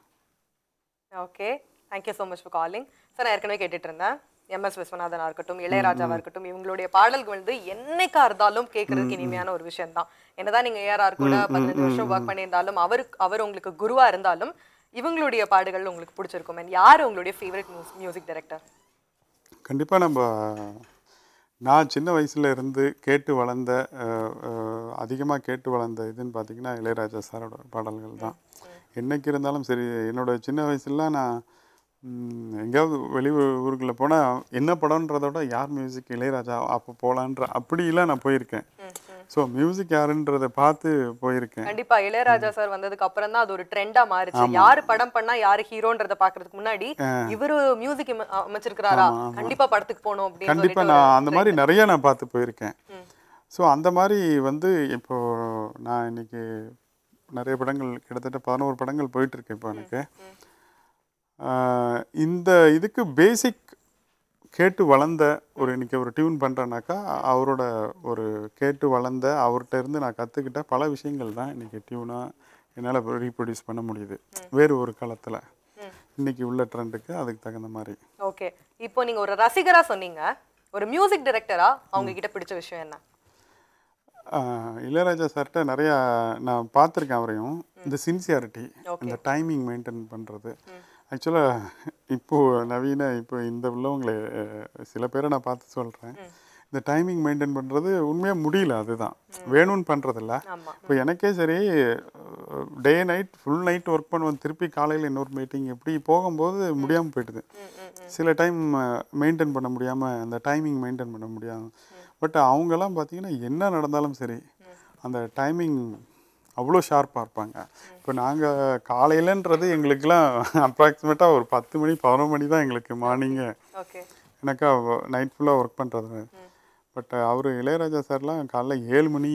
S1: Okay. Thank you so much for calling sir நான் ஏற்கனவே கேட்டுட்டு இருந்தேன். எம்எஸ் விஸ்வநாதனா இருக்கட்டும் இளையராஜாவா இருக்கட்டும் இவங்களுடைய பாடல்கள் வந்து என்னைக்கா இருந்தாலும் கேட்கறதுக்கு இனிமையான ஒரு விஷயம் தான் என்னதான் நீங்க ஏஆர்ஆர் கூட பதினஞ்சு வருஷம் ஒர்க் பண்ணியிருந்தாலும் அவருக்கு அவர் உங்களுக்கு குருவா இருந்தாலும் இவங்களுடைய பாடுகள் உங்களுக்கு பிடிச்சிருக்கும். And யார் உங்களுடைய ஃபேவரட் மியூசிக் டைரக்டர்
S2: கண்டிப்பாக நம்ம நான் சின்ன வயசுல இருந்து கேட்டு வளர்ந்த அதிகமாக கேட்டு வளர்ந்த இதுன்னு பார்த்தீங்கன்னா இளையராஜா சாரோட பாடல்கள் தான். என்னைக்கு இருந்தாலும் சரி என்னோட சின்ன வயசுலாம் நான் எங்கேயாவது வெளி ஊருக்குள்ளே போனால் என்ன படம்ன்றத விட யார் மியூசிக் இளையராஜா அப்போ போகலான்ற அப்படிலாம் நான் போயிருக்கேன். ஸோ மியூசிக் யாருன்றதை பார்த்து போயிருக்கேன்.
S1: கண்டிப்பா இளையராஜா சார் வந்ததுக்கு அப்புறம் தான் அது ஒரு ட்ரெண்டா மாறுச்சு. யாரு படம் பண்ணா யாரு ஹீரோன்றத பாக்குறதுக்கு முன்னாடி இவரு மியூசிக் அமைச்சிருக்கிறாரா? கண்டிப்பா படத்துக்கு போகணும் அப்படின்னு சொல்லிட்டு
S2: நான் அந்த மாதிரி நிறைய நான் பார்த்து போயிருக்கேன். ஸோ அந்த மாதிரி வந்து இப்போ நான் இன்னைக்கு நிறைய படங்கள் கிட்டத்தட்ட பதினோரு படங்கள் போயிட்டு இருக்கு இப்போ எனக்கு. இந்த இதுக்கு பேசிக் கேட்டு வளர்ந்த ஒரு இன்னைக்கு ஒரு டியூன் பண்ணுறேனாக்கா அவரோட ஒரு கேட்டு வளர்ந்த அவர்கிட்ட இருந்து நான் கற்றுக்கிட்ட பல விஷயங்கள் தான் இன்னைக்கு டியூனாக என்னால் ரீப்ரொடியூஸ் பண்ண முடியுது. வேறு ஒரு காலத்தில். இன்னைக்கு உள்ள ட்ரெண்டுக்கு அதுக்கு தகுந்த மாதிரி.
S1: ஓகே. இப்போ நீங்க ஒரு ரசிகரா சொன்னீங்க. ஒரு மியூசிக் டைரக்டரா அவங்க கிட்ட பிடிச்ச விஷயம் என்ன?
S2: இளையராஜா சார்கிட்ட நிறையா நான் பார்த்துருக்கேன் அவரையும். இந்த சின்சியாரிட்டி இந்த டைமிங் மெயின்டைன் பண்ணுறது ஆக்சுவலாக இப்போது நவீன இப்போ இந்த உள்ளவங்களை சில பேரை நான் பார்த்து சொல்கிறேன் இந்த டைமிங் மெயின்டைன் பண்ணுறது உண்மையாக முடியல அதுதான். வேணும்னு பண்ணுறதில்ல இப்போ எனக்கே சரி day night full night work பண்ணுவேன். திருப்பி காலையில் இன்னொரு மீட்டிங். இப்படி போகும்போது முடியாமல் போயிடுது சில டைம் மெயின்டைன் பண்ண முடியாமல் அந்த டைமிங் மெயின்டைன் பண்ண முடியாமல் பட் அவங்கெல்லாம் பார்த்தீங்கன்னா என்ன நடந்தாலும் சரி அந்த டைமிங் அவ்வளோ ஷார்ப்பாக இருப்பாங்க. இப்போ நாங்கள் காலையிலன்றது எங்களுக்கெல்லாம் அப்ராக்சிமேட்டாக ஒரு பத்து மணி பதினொரு மணி தான் எங்களுக்கு மார்னிங்கு எனக்கா நைட் ஃபுல்லாக ஒர்க் பண்ணுறது பட் அவர் இளையராஜா சார்லாம் காலைல ஏழு மணி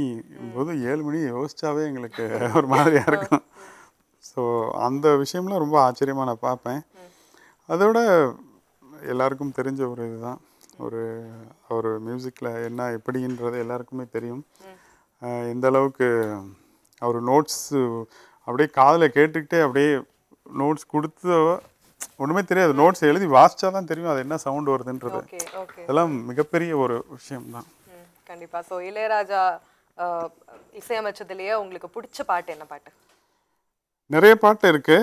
S2: போது ஏழு மணி யோசிச்சாவே எங்களுக்கு ஒரு மாதிரியாக இருக்கும். ஸோ அந்த விஷயம்லாம் ரொம்ப ஆச்சரியமாக நான் பார்ப்பேன். அதோட எல்லாருக்கும் தெரிஞ்ச ஒரு இதுதான். ஒரு அவர் மியூசிக்கில் என்ன எப்படின்றது எல்லாருக்குமே தெரியும். எந்த அளவுக்கு அவர் நோட்ஸு அப்படியே காதில் கேட்டுக்கிட்டே அப்படியே நோட்ஸ் கொடுத்து ஒன்றுமே தெரியாது. நோட்ஸ் எழுதி வாசிச்சா தான் தெரியும் அது என்ன சவுண்ட் வருதுன்றது. இதெல்லாம் மிகப்பெரிய ஒரு விஷயம்தான்.
S1: ம், கண்டிப்பா. சோ இளையராஜா இசையமைச்சதுலயே உங்களுக்கு பிடிச்ச பாட்டு என்ன பாட்டு?
S2: நிறைய பாட்டு இருக்கு.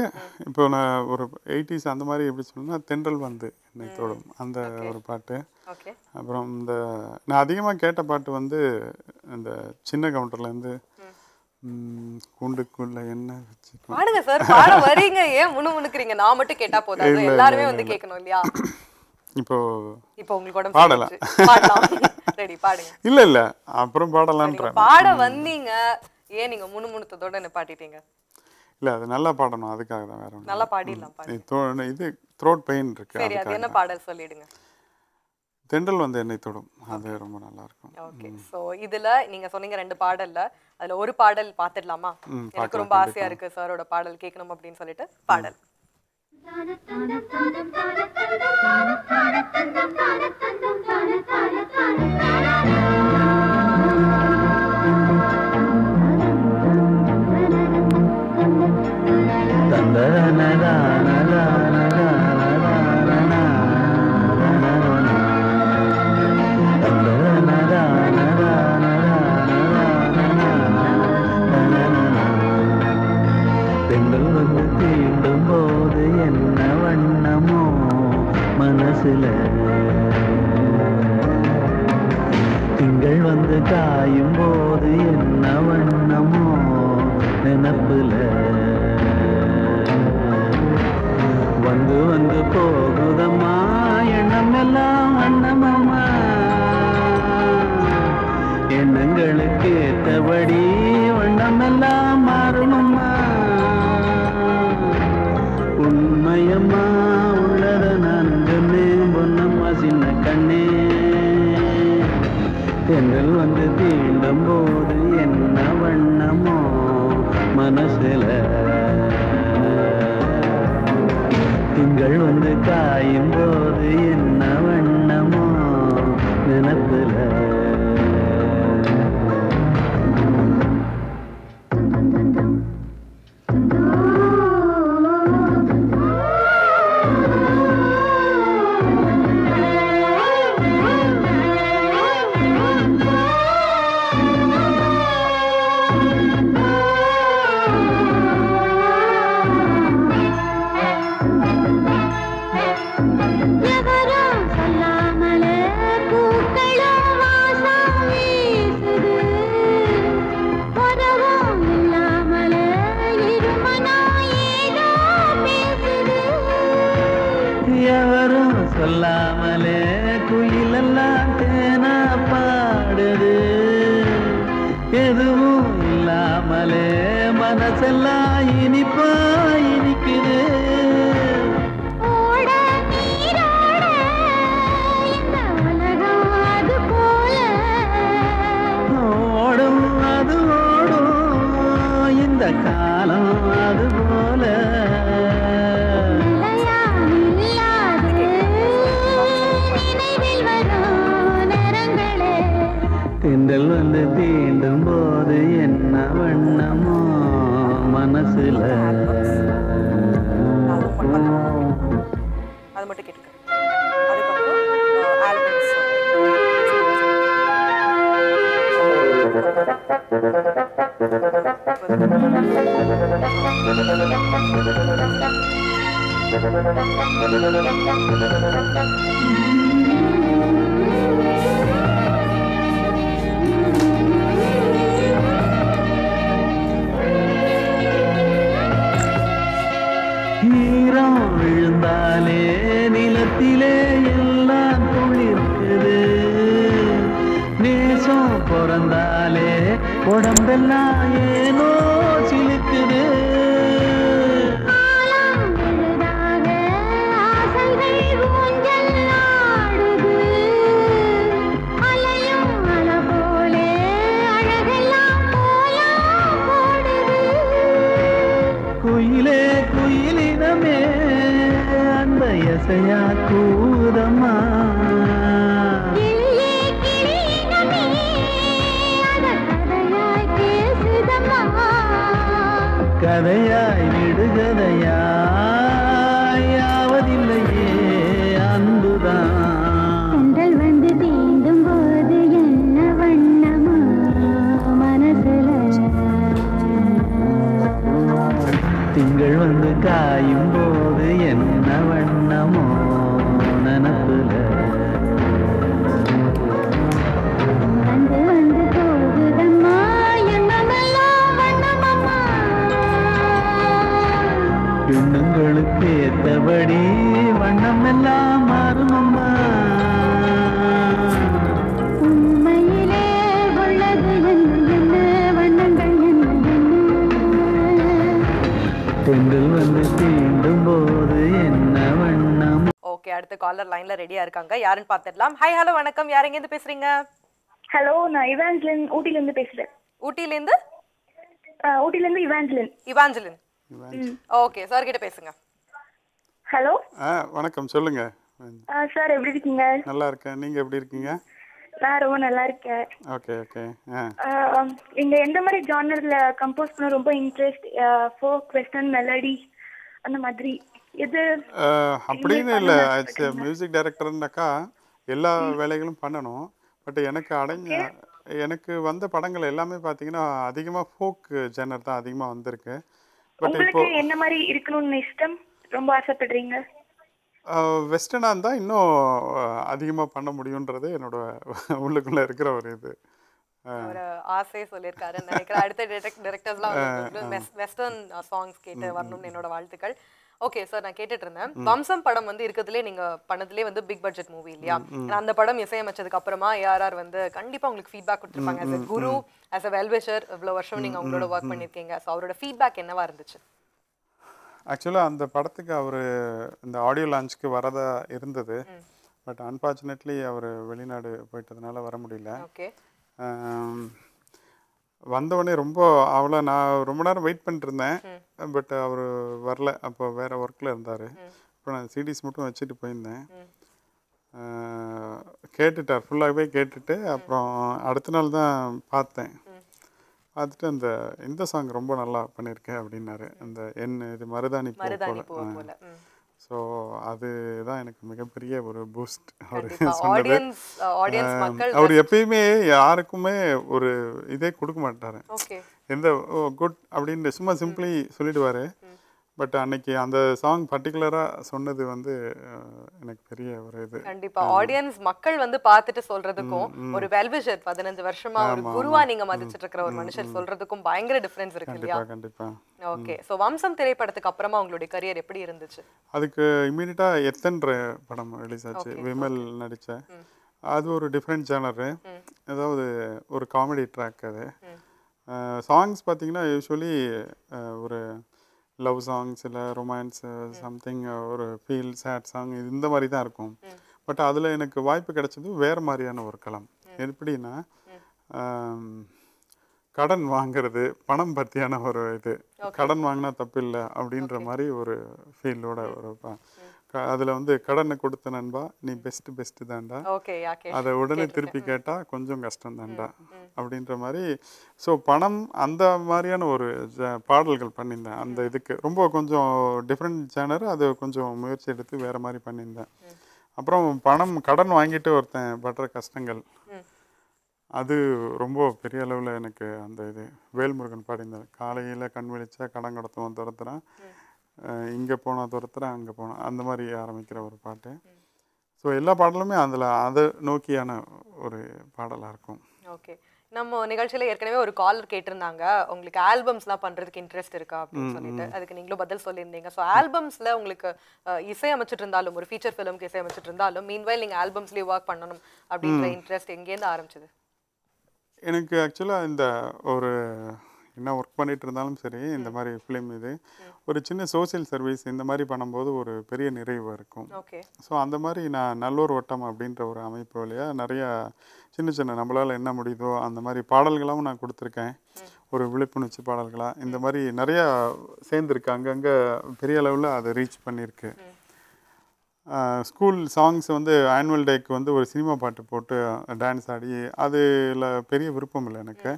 S2: இப்போ நான் ஒரு எயிட்டிஸ் அந்த மாதிரி எப்படி சொல்லணும்னா தென்றல் வந்து என்னை தொடும் அந்த ஒரு பாட்டு. அப்புறம் இந்த நான் அதிகமாக கேட்ட பாட்டு வந்து இந்த சின்ன கவுண்டர்லேருந்து கூண்டுக்குள்ள என்ன வச்சுக்கோ
S1: பாடுங்க சார் பாட வரீங்க ஏன் முணு முணுக்குறீங்க? நான் மட்டும் கேட்டா போதாது. எல்லாருமே வந்து கேட்கணும் இல்லையா?
S2: இப்போ
S1: இப்போ உங்களுக்கு உடம்பு
S2: பாடலாம்.
S1: ரெடி பாடுங்க.
S2: இல்லை இல்லை. அப்புறம் பாடலான்றேன்
S1: பாட வந்தீங்க. ஏன் நீங்க முணுமுணுத்ததோட நிப்பாட்டிட்டீங்க
S2: இல்லை அது நல்லா பாடணும். அதுக்காக தான் வேற
S1: நல்லா பாடிடலாம் பாடு
S2: இது த்ரோட் பெயின் இருக்கு.
S1: சரி அது என்ன பாடல் சொல்லிடுங்க.
S2: தென்றல் வந்து என்னை தொடும். அது ரொம்ப நல்லா இருக்கும்
S1: ஓகே சோ இதுல நீங்க சொன்னீங்க ரெண்டு பாடல்ல. அதுல ஒரு பாடல் பாத்துடலாமா
S2: ம்,
S1: எனக்கு ரொம்ப ஆசையா இருக்கு சாரோட பாடல் கேட்கணும் அப்படின்னு சொல்லிட்டு பாடல்.
S6: தந்தரனதானதானதானதானதான மனசுல. திங்கள் வந்து காயும் போது என்ன வண்ணமோ நினப்புல. வந்து வந்து போகுதம்மா எண்ணம் எல்லாம் வண்ணமம்மா. எண்ணங்களுக்கு ஏத்தபடி வண்ணம் எல்லாம் மாறுமம்மா உண்மையம்மா தென்றல் வந்து தீண்டும் போது என்ன வண்ணமோ மனசுல? திங்கள் வந்து காயும் போது என்ன குயிலெல்லாம் தேனா பாடுது. எதுவும் இல்லாமலே மனசெல்லாம் இனிப்பாய் வந்து தீண்டும் போது என்ன வண்ணமோ மனசுல.
S1: அது மட்டும் கேட்டுக்க.
S6: உடம்பெல்லாம் ஏனோ
S1: யாருன்னு பார்த்துடலாம். ஹாய் ஹலோ வணக்கம். யார் எங்கேருந்து பேசுறீங்க?
S7: ஹலோ நான் இவாஞ்சலின் ஊட்டிலேருந்து பேசுகிறேன்
S1: ஊட்டிலேருந்து
S7: ஊட்டிலேருந்து இவாஞ்சலின்.
S1: இவாஞ்சலின். ஓகே சார் கிட்ட பேசுங்க.
S7: ஹலோ
S2: ஆ வணக்கம். சொல்லுங்க.
S7: சார் எப்படி இருக்கீங்க?
S2: நல்லா இருக்கேன். நீங்க எப்படி இருக்கீங்க?
S7: நான் ரொம்ப நல்லா இருக்கேன்.
S2: ஓகே ஓகே
S7: நீங்க எந்த மாதிரி ஜானர்ல கம்போஸ் பண்ண ரொம்ப இன்ட்ரெஸ்ட் ஃபோக் வெஸ்டர்ன் மெலடி அந்த மாதிரி.
S2: அஹ், அப்படின்னு இல்லை. மியூசிக் டைரக்டர்னாக்கா எல்லா வேலைகளும் பண்ணணும். பட் எனக்கு அடைஞ்ச எனக்கு வந்த படங்கள் எல்லாமே பார்த்தீங்கன்னா அதிகமாக ஃபோக் ஜெனர் தான் அதிகமாக வந்திருக்கு.
S7: உங்களுக்கு
S2: இப்போ-
S7: என்ன மாதிரி இருக்கணும்னு இஷ்டம்? ரொம்ப ஆசைப்படுறீங்க?
S2: வெஸ்டர்னாக இருந்தால் இன்னும் அதிகமாக பண்ண முடியுன்றது என்னோட உள்ளுக்குள்ளே இருக்கிற ஒரு இது.
S1: ஒரு ஆசையை சொல்லியிருக்காருன்னு நினைக்கிறேன். அடுத்த டிரெக்டர்ஸ்லாம் வெஸ்டர்ன் சாங்ஸ் கேட்டு வரணும்னு என்னோட வாழ்த்துக்கள். ஓகே சார் நான் கேட்டுட்டு இருந்தேன் வம்சம் படம் வந்து இருக்கிறதுலே நீங்க பண்ணதுலேயே வந்து பிக் பட்ஜெட் மூவி இல்லையா? அந்த படம் இசையமைச்சதுக்கு அப்புறமா ஏஆர்ஆர் வந்து கண்டிப்பா உங்களுக்கு ஃபீட்பேக் கொடுத்துருப்பாங்க. A Guru as a well wisher இவ்வளவு வருஷம் நீங்க அவங்களோட ஒர்க் பண்ணிருக்கீங்க. ஸோ அவரோட ஃபீட்பேக் என்னவா இருந்துச்சு?
S2: ஆக்சுவலாக அந்த படத்துக்கு அவர் இந்த ஆடியோ லான்ச்சுக்கு வரதா இருந்தது. பட் அன்ஃபார்ச்சுனேட்லி அவர் வெளிநாடு போயிட்டதுனால வர முடியல.
S1: ஓகே
S2: வந்தவொடனே ரொம்ப அவளை நான் ரொம்ப நேரம் வெயிட் பண்ணிட்டு இருந்தேன் பட் அவர் வரல. அப்போ வேற ஒர்க்கில் இருந்தார். அப்புறம் நான் சிடிஸ் மட்டும் வச்சுட்டு போயிருந்தேன். கேட்டுட்டார். ஃபுல்லாகவே கேட்டுட்டு அப்புறம் அடுத்த நாள் தான் பார்த்தேன். பார்த்துட்டு அந்த இந்த சாங் ரொம்ப நல்லா பண்ணியிருக்கேன் அப்படின்னாரு. அந்த என் இது மருதாணி போல. ஸோ அதுதான் எனக்கு மிகப்பெரிய ஒரு பூஸ்ட் அவர் சொன்னது. அவர் எப்பயுமே யாருக்குமே ஒரு இதே கொடுக்க மாட்டாரு. எந்த குட் அப்படின்னு சும்மா சிம்பிளி சொல்லிடுவாரு. பட் அன்னைக்கு அந்த சாங் பர்டிகுலராக சொன்னது வந்து எனக்கு பெரிய ஒரு இது.
S1: கண்டிப்பா. ஆடியன்ஸ் மக்கள் வந்து பார்த்துட்டு சொல்றதுக்கும் ஒரு வெல்விஷர் பதினஞ்சு வருஷமா ஒரு குருவா நீங்க மதிச்சிட்டு இருக்கிற ஒரு மனுஷர் சொல்றதுக்கும் பயங்கர டிஃபரன்ஸ் இருக்கு இல்லையா?
S2: கண்டிப்பாக
S1: ஓகே சோ வம்சம் திரைப்படத்துக்கு அப்புறமா உங்களுடைய கரியர் எப்படி இருந்துச்சு?
S2: அதுக்கு இம்மீடியட்டாக எத்தன்ற படம் ரிலீஸ் ஆச்சு? விமல் நடித்த அது ஒரு டிஃப்ரெண்ட் ஜேனரு அதாவது ஒரு காமெடி ட்ராக் அது. சாங்ஸ் பார்த்தீங்கன்னா யூஸ்வலி ஒரு லவ் சாங்ஸ் இல்லை ரொமான்ஸ் சம்திங் ஒரு ஃபீல் சேட் சாங் இந்த மாதிரி தான் இருக்கும். பட் அதில் எனக்கு வாய்ப்பு கிடைச்சது வேறு மாதிரியான ஒரு களம் எப்படின்னா கடன் வாங்குறது பணம் பற்றியான ஒரு இது. கடன் வாங்கினா தப்பு இல்லை அப்படின்ற மாதிரி ஒரு ஃபீலோட ஒரு அதுல வந்து கடனை கொடுத்த நண்பா நீ பெஸ்ட் பெஸ்ட் தான்டா. அதை உடனே திருப்பி கேட்டா கொஞ்சம் கஷ்டம் தான்டா. அப்படின்ற மாதிரி ஸோ பணம் அந்த மாதிரியான ஒரு பாடல்கள் பண்ணியிருந்தேன். அந்த இதுக்கு ரொம்ப கொஞ்சம் டிஃப்ரெண்ட் சேனர் அது கொஞ்சம் முயற்சி எடுத்து வேற மாதிரி பண்ணியிருந்தேன். அப்புறம் பணம் கடன் வாங்கிட்டு ஒருத்தன் படுற கஷ்டங்கள். அது ரொம்ப பெரிய அளவில் எனக்கு அந்த இது வேல்முருகன் பாடியிருந்தார் காலையில் கண் விழிச்சா கடன் கடத்துவன் துரத்துறான். இங்கே போனால் துரத்துறான் அங்கே போனால் அந்த மாதிரி ஆரம்பிக்கிற ஒரு பாட்டு. ஸோ எல்லா பாடலுமே அதில் அதை நோக்கியான ஒரு பாடலாக இருக்கும்.
S1: ஓகே நம்ம நிகழ்ச்சியில ஏற்கனவே ஒரு காலர் கேட்டிருந்தாங்க. உங்களுக்கு ஆல்பம்ஸ்லாம் பண்றதுக்கு இன்ட்ரெஸ்ட் இருக்கா அப்படின்னு சொல்லிட்டு. அதுக்கு நீங்களும் பதில் சொல்லியிருந்தீங்க. ஸோ ஆல்பம்ஸ்ல உங்களுக்கு இசை அமைச்சிட்டு இருந்தாலும் ஒரு ஃபீச்சர் ஃபிலிம்க்கு இசை அமைச்சிட்டு இருந்தாலும் மீன்வைல் நீங்க ஆல்பம்ஸ்லயே ஒர்க் பண்ணணும் அப்படின்ற இன்ட்ரெஸ்ட் எங்கேருந்து ஆரம்பிச்சது?
S2: எனக்கு ஆக்சுவலாக இந்த ஒரு என்ன ஒர்க் பண்ணிட்டு இருந்தாலும் சரி இந்த மாதிரி ஃபிலிம் இது. ஒரு சின்ன சோஷியல் சர்வீஸ் இந்த மாதிரி பண்ணும்போது ஒரு பெரிய நிறைவு இருக்கும். ஸோ அந்த மாதிரி நான் நல்லூர் வட்டம் அப்படின்ற ஒரு அமைப்பு வழியாக நிறையா சின்ன சின்ன நம்மளால் என்ன முடியுதோ அந்த மாதிரி பாடல்களாகவும் நான் கொடுத்துருக்கேன். ஒரு விழிப்புணர்ச்சி பாடல்களாக இந்த மாதிரி நிறையா சேர்ந்துருக்கு. அங்கங்கே பெரிய அளவில் அதை ரீச் பண்ணியிருக்கு. ஸ்கூல் சாங்ஸ் வந்து ஆனுவல் டேக்கு வந்து ஒரு சினிமா பாட்டு போட்டு டான்ஸ் ஆடி அதில் பெரிய விருப்பம் இல்லை எனக்கு.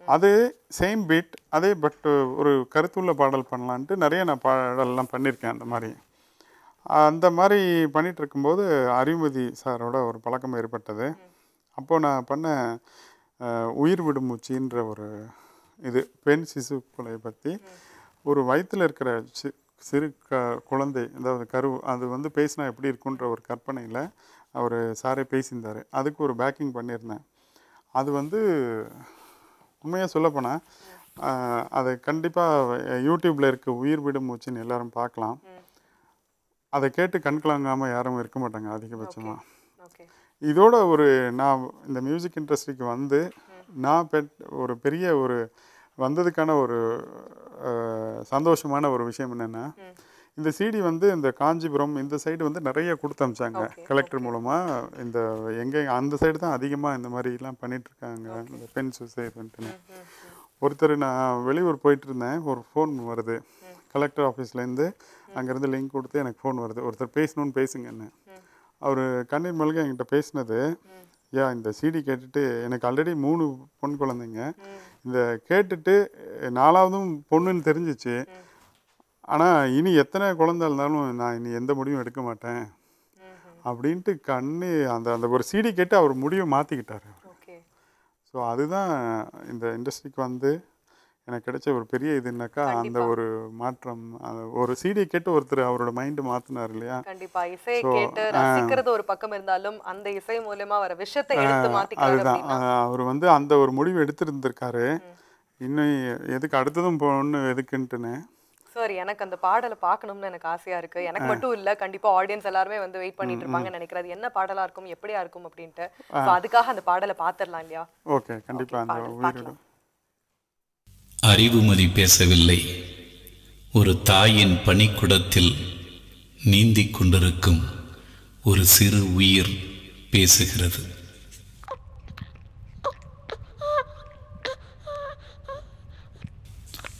S2: அது சேம் பீட் அதே பட் uh, ஒரு கருத்துள்ள பாடல் பண்ணலான்ட்டு நிறைய நான் பாடல்லாம் பண்ணியிருக்கேன் அந்த மாதிரி. அந்த மாதிரி பண்ணிகிட்டு இருக்கும்போது அறிவுமதி சாரோட ஒரு பழக்கம் ஏற்பட்டது. அப்போது நான் பண்ண உயிர் விடும் மூச்சின்ற ஒரு இது பெண் சிசு கொலை பற்றி ஒரு வயிற்றில் இருக்கிற சி சிறு க குழந்தை அதாவது கரு அது வந்து பேசினா எப்படி இருக்குன்ற ஒரு கற்பனையில் அவர் சாரே பேசியிருந்தார். அதுக்கு ஒரு பேக்கிங் பண்ணியிருந்தேன். அது வந்து உண்மையாக சொல்லப்போனால் அதை கண்டிப்பாக யூடியூப்பில் இருக்க உயிர் விடும் மூச்சுன்னு எல்லாரும் பார்க்கலாம். அதை கேட்டு கண்கலங்காமல் யாரும் இருக்க மாட்டாங்க அதிகபட்சமாக இதோட ஒரு நான் இந்த மியூசிக் இண்டஸ்ட்ரிக்கு வந்து நான் பெட் ஒரு பெரிய ஒரு வந்ததுக்கான ஒரு சந்தோஷமான ஒரு விஷயம் என்னென்னா இந்த சிடி வந்து இந்த காஞ்சிபுரம் இந்த சைடு வந்து நிறைய கொடுத்து அமிச்சாங்க. கலெக்டர் மூலமாக இந்த எங்கே அந்த சைடு தான் அதிகமாக இந்த மாதிரிலாம் பண்ணிட்டு இருக்காங்க இந்த பெண் சுசைடுன்ட்டுன்னு ஒருத்தர் நான் வெளியூர் போயிட்டு இருந்தேன் ஒரு ஃபோன் வருது. கலெக்டர் ஆஃபீஸ்லேருந்து அங்கேருந்து லிங்க் கொடுத்து எனக்கு ஃபோன் வருது. ஒருத்தர் பேசணும்னு பேசுங்கன்னு. அவர் கண்ணீர் மல்க என்கிட்ட பேசினது யா இந்த சிடி கேட்டுட்டு எனக்கு ஆல்ரெடி மூணு பொன் குழந்தைங்க. இந்த கேட்டுட்டு நாலாவதும் பொண்ணுன்னு தெரிஞ்சிச்சு. ஆனால் இனி எத்தனை குழந்தை இருந்தாலும் நான் இனி எந்த முடிவும் எடுக்க மாட்டேன். அப்படின்ட்டு கண்ணு அந்த அந்த ஒரு சிடி கேட்டு அவர் முடிவை மாற்றிக்கிட்டாரு ஸோ அதுதான் இந்த இண்டஸ்ட்ரிக்கு வந்து எனக்கு கிடைச்ச ஒரு பெரிய இதுனாக்கா அந்த ஒரு மாற்றம். அந்த ஒரு சிடி கேட்டு ஒருத்தர் அவரோட மைண்டு மாற்றினார் இல்லையா?
S1: கண்டிப்பா. இசையை கேட்டு. ரசிக்கிறது ஒரு பக்கம் இருந்தாலும் அந்த இசை மூலமா வர விஷயத்தை எடுத்து
S2: ஆஹ்
S1: மாத்திக்கிறாரு
S2: அதுதான் அவர் வந்து அந்த ஒரு முடிவு எடுத்திருந்திருக்காரு. இன்னும் எதுக்கு அடுத்ததும் போகணுன்னு எதுக்குன்ட்டுன்னு.
S1: சார் எனக்கு அந்த பாடலை பார்க்கணும்னு எனக்கு ஆசையா இருக்கு. எனக்கு மட்டும் இல்ல கண்டிப்பா ஆடியன்ஸ் எல்லாருமே வந்து வெயிட் பண்ணிட்டு இருப்பாங்கன்னு நினைக்கிறேன் அது என்ன பாடலா இருக்கும் எப்படியா இருக்கும் அப்படின்ட்டு. அதுக்காக அந்த பாடலை பாத்திரலாம் இல்லையா?
S2: ஓகே கண்டிப்பாக.
S8: அறிவுமதி பேசவில்லை. ஒரு தாயின் பனிக்குடத்தில் நீந்திக் கொண்டிருக்கும் ஒரு சிறு உயிர் பேசுகிறது.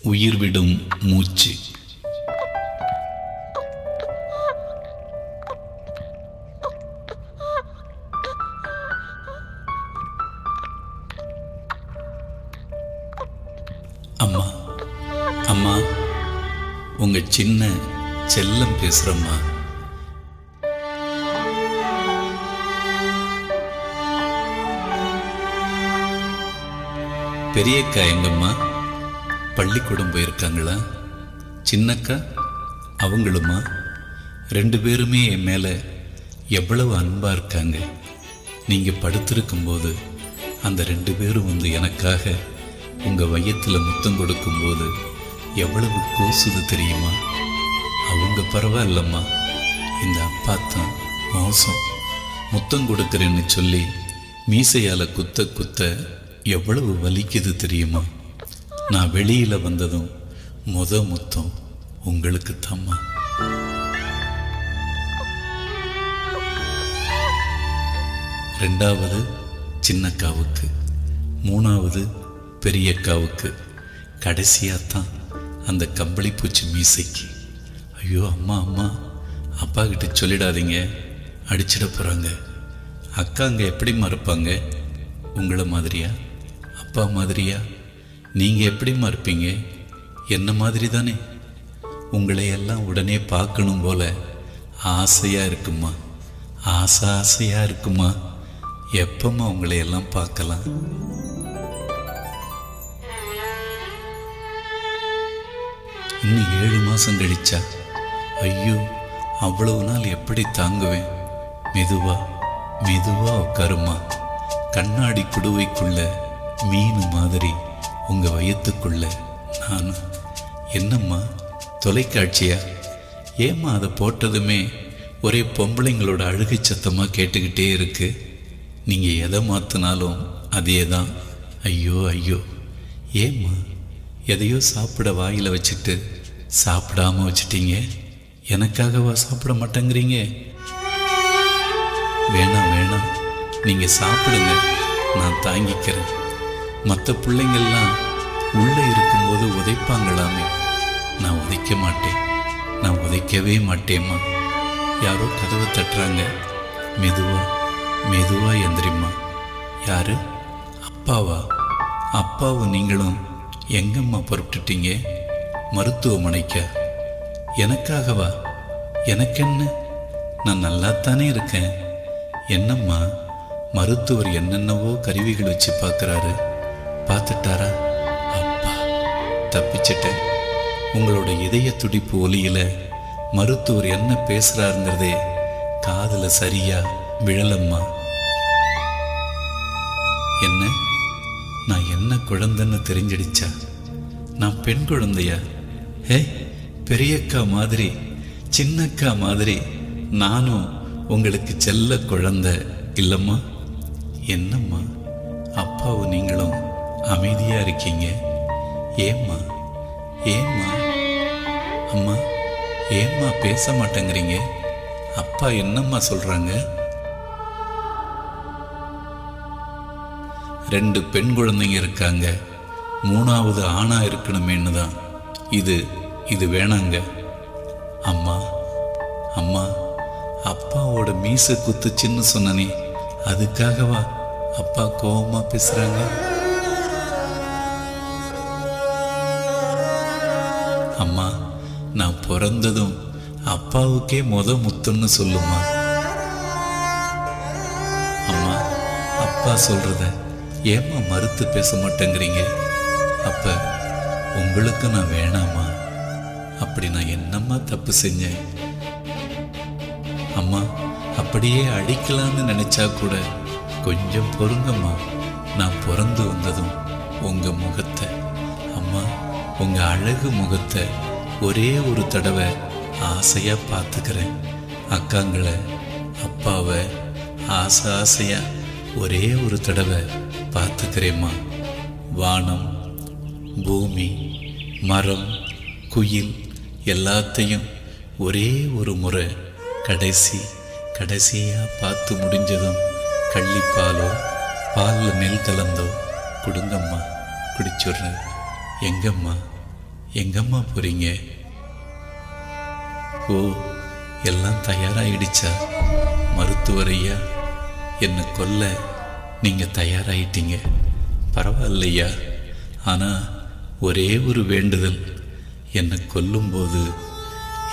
S8: உயிர் விடும் மூச்சு. அம்மா அம்மா உங்க சின்ன செல்லம் பேசுறம்மா. பெரியக்கா எங்கம்மா? பள்ளிக்கூடம் போயிருக்காங்களா? சின்னக்கா அவங்களுமா? ரெண்டு பேருமே என் மேலே எவ்வளவு அன்பாக இருக்காங்க. நீங்கள் படுத்திருக்கும்போது அந்த ரெண்டு பேரும் வந்து எனக்காக உங்கள் வயத்தில் முத்தம் கொடுக்கும்போது எவ்வளவு கூசுது தெரியுமா? அவங்க பரவாயில்லம்மா. இந்த அப்பா தான் மோசம். முத்தம் கொடுக்குறேன்னு சொல்லி மீசையால் குத்த குத்த எவ்வளவு வலிக்குது தெரியுமா? நான் வெளியில் வந்ததும் முத முத்தம் உங்களுக்கு தம்மா. ரெண்டாவது சின்னக்காவுக்கு மூணாவது பெரியக்காவுக்கு கடைசியாக தான் அந்த கம்பளி பூச்சி மீசைக்கு. ஐயோ அம்மா அம்மா அப்பா கிட்ட சொல்லிடாதீங்க அடிச்சிட போகிறாங்க அக்கா அங்கே எப்படிம்மா இருப்பாங்க? உங்களை மாதிரியா? அப்பா மாதிரியா? நீங்கள் எப்படிம்மா இருப்பீங்க? என்ன மாதிரி தானே உங்களை எல்லாம் உடனே பார்க்கணும் போல ஆசையாக இருக்குமா ஆசை ஆசையாக இருக்குமா எப்பம்மா உங்களை எல்லாம் பார்க்கலாம்? இன்னும் ஏழு மாதம் கழிச்சா? ஐயோ அவ்வளவு நாள் எப்படி தாங்குவேன்? மெதுவா மெதுவா உட்காருமா கண்ணாடி குடுவைக்குள்ள மீன் மாதிரி. உங்கள் வயிற்றுக்குள்ள நான் என்னம்மா? தொலைக்காட்சியா? ஏம்மா அதை போட்டதுமே ஒரே பொம்பளைங்களோட அழுகை சத்தமாக கேட்டுக்கிட்டே இருக்கு. நீங்கள் எதை மாற்றினாலும் அதே தான் ஐயோ ஐயோ. ஏம்மா? எதையோ சாப்பிட வாயில் வச்சுட்டு சாப்பிடாம வச்சிட்டீங்க. எனக்காகவா சாப்பிட மாட்டேங்கிறீங்க? வேணாம் வேணாம். நீங்கள் சாப்பிடுங்க. நான் தாங்கிக்கிறேன். மற்ற பிள்ளைங்கள்லாம் உள்ளே இருக்கும்போது உதைப்பாங்களாமே. நான் உதைக்க மாட்டேன். நான் உதைக்கவே மாட்டேம்மா. யாரோ கதவை தட்டுறாங்க. மெதுவா மெதுவா எந்திரிம்மா. யாரு? அப்பாவா? அப்பாவும் நீங்களும் எங்கம்மா புறப்பட்டுட்டீங்க? மருத்துவமனைக்கா. எனக்காகவா? எனக்கென்ன? நான் நல்லாத்தானே இருக்கேன். என்னம்மா? மருத்துவர் என்னென்னவோ கருவிகள் வச்சு பார்க்குறாரு பார்த்துட்டாரா? அப்பா தப்பிச்சிட்டேன். உங்களோட இதய துடிப்பு ஒலியில் மருத்துவர் என்ன பேசுறாருங்கிறதே காதுல சரியா விழலம்மா. என்ன? நான் என்ன குழந்தைன்னு தெரிஞ்சிடுச்சா? நான் பெண் குழந்தையா? ஏ பெரியக்கா மாதிரி சின்னக்கா மாதிரி நானும் உங்களுக்கு செல்ல குழந்தை இல்லம்மா. என்னம்மா? அப்பாவும் நீங்களும் அமைதியா இருக்கீங்க. ஏம்மா? ஏம்மா? அம்மா ஏம்மா பேச மாட்டேங்கிறீங்க? அப்பா என்னம்மா சொல்றாங்க? ரெண்டு பெண் குழந்தைங்க இருக்காங்க. மூணாவது ஆணாக இருக்கணுமேன்னு தான். இது இது வேணாங்க. அம்மா அம்மா அப்பாவோட மீசை குத்துச்சின்னு சொன்னனே அதுக்காகவா அப்பா கோபமாக பேசுகிறாங்க அம்மா நான் பிறந்ததும் அப்பாவுக்கே முத முத்தம்னு சொல்லுமா? அம்மா அப்பா சொல்றத ஏம்மா மறுத்து பேச மாட்டேங்கிறீங்க? அப்ப உங்களுக்கு நான் வேணாமா? அப்படி நான் என்னம்மா தப்பு செஞ்சேன்? அம்மா அப்படியே அடிக்கலான்னு நினைச்சா கூட கொஞ்சம் பொறுங்கம்மா. நான் பிறந்து வந்ததும் உங்க முகத்தை உங்கள் அழகு முகத்தை ஒரே ஒரு தடவை ஆசையாக பார்த்துக்கிறேன். அக்காங்களை அப்பாவை ஆசை ஆசையாக ஒரே ஒரு தடவை பார்த்துக்கிறேம்மா. வானம் பூமி மரம் குயில் எல்லாத்தையும் ஒரே ஒரு முறை கடைசி கடைசியாக பார்த்து முடிஞ்சதும் கள்ளிப்பாலோ பாலில் நெல் கலந்தோ கொடுங்கம்மா குடிச்சுடுறேன். எங்கம்மா? எங்கம்மா போறீங்க? ஓ எல்லாம் தயாராகிடுச்சா மருத்துவர் ஐயா என்னை கொல்ல நீங்கள் தயாராயிட்டீங்க. பரவாயில்லையா? ஆனால் ஒரே ஒரு வேண்டுதல். என்னை கொல்லும்போது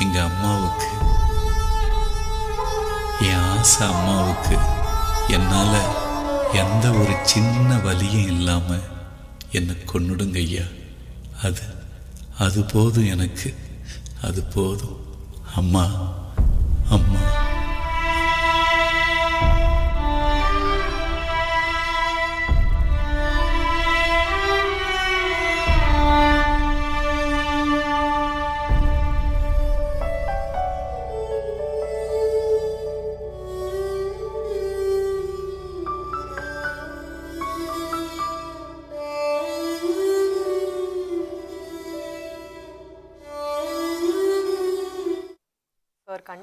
S8: எங்கள் அம்மாவுக்கு என் ஆசை அம்மாவுக்கு என்னால் எந்த ஒரு சின்ன வலியும் இல்லாமல் என்னை கொன்னுடுங்க ஐயா அது அது போதும் எனக்கு. அது போதும். அம்மா அம்மா.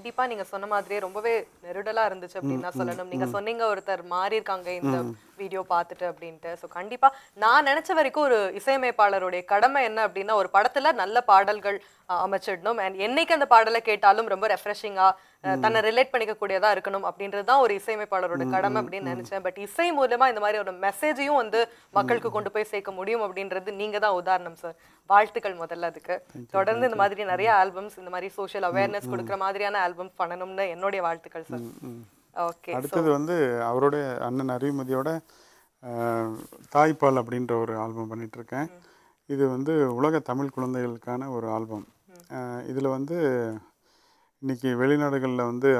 S1: கண்டிப்பா நீங்க சொன்ன மாதிரியே ரொம்பவே நெருடலா இருந்துச்சு அப்படின்னு தான் சொல்லணும். நீங்க சொன்னீங்க ஒருத்தர் மாறி இருக்காங்க இந்த வீடியோ பார்த்துட்டு அப்படின்ட்டு. ஸோ கண்டிப்பா நான் நினைச்ச வரைக்கும் ஒரு இசையமைப்பாளருடைய கடமை என்ன அப்படின்னா ஒரு படத்துல நல்ல பாடல்கள் அமைச்சிடணும். அண்ட் என்னைக்கு அந்த பாடலை கேட்டாலும் ரொம்ப ரெஃப்ரெஷிங்கா தன்னை ரிலேட் பண்ணிக்க கூடியதா இருக்கணும் அப்படின்றது தான் ஒரு இசையமைப்பாளரோட கடமை அப்படின்னு நினைச்சேன். பட் இசை மூலமா இந்த மாதிரி ஒரு மெசேஜையும் வந்து மக்களுக்கு கொண்டு போய் சேர்க்க முடியும் அப்படின்றது நீங்க தான் உதாரணம் சார் வாழ்த்துக்கள் முதல்ல அதுக்கு. தொடர்ந்து இந்த மாதிரி நிறைய ஆல்பம்ஸ் இந்த மாதிரி சோஷியல் அவேர்னஸ் கொடுக்குற மாதிரியான ஆல்பம்ஸ் பண்ணணும்னு என்னுடைய வாழ்த்துக்கள் சார்
S2: அடுத்தது வந்து அவருடைய அண்ணன் அறிவுமதியோட தாய்ப்பால் அப்படின்ற ஒரு ஆல்பம் பண்ணிட்டு இருக்கேன் இது வந்து உலக தமிழ் குழந்தைகளுக்கான ஒரு ஆல்பம். இதில் வந்து இன்னைக்கு வெளிநாடுகளில் வந்து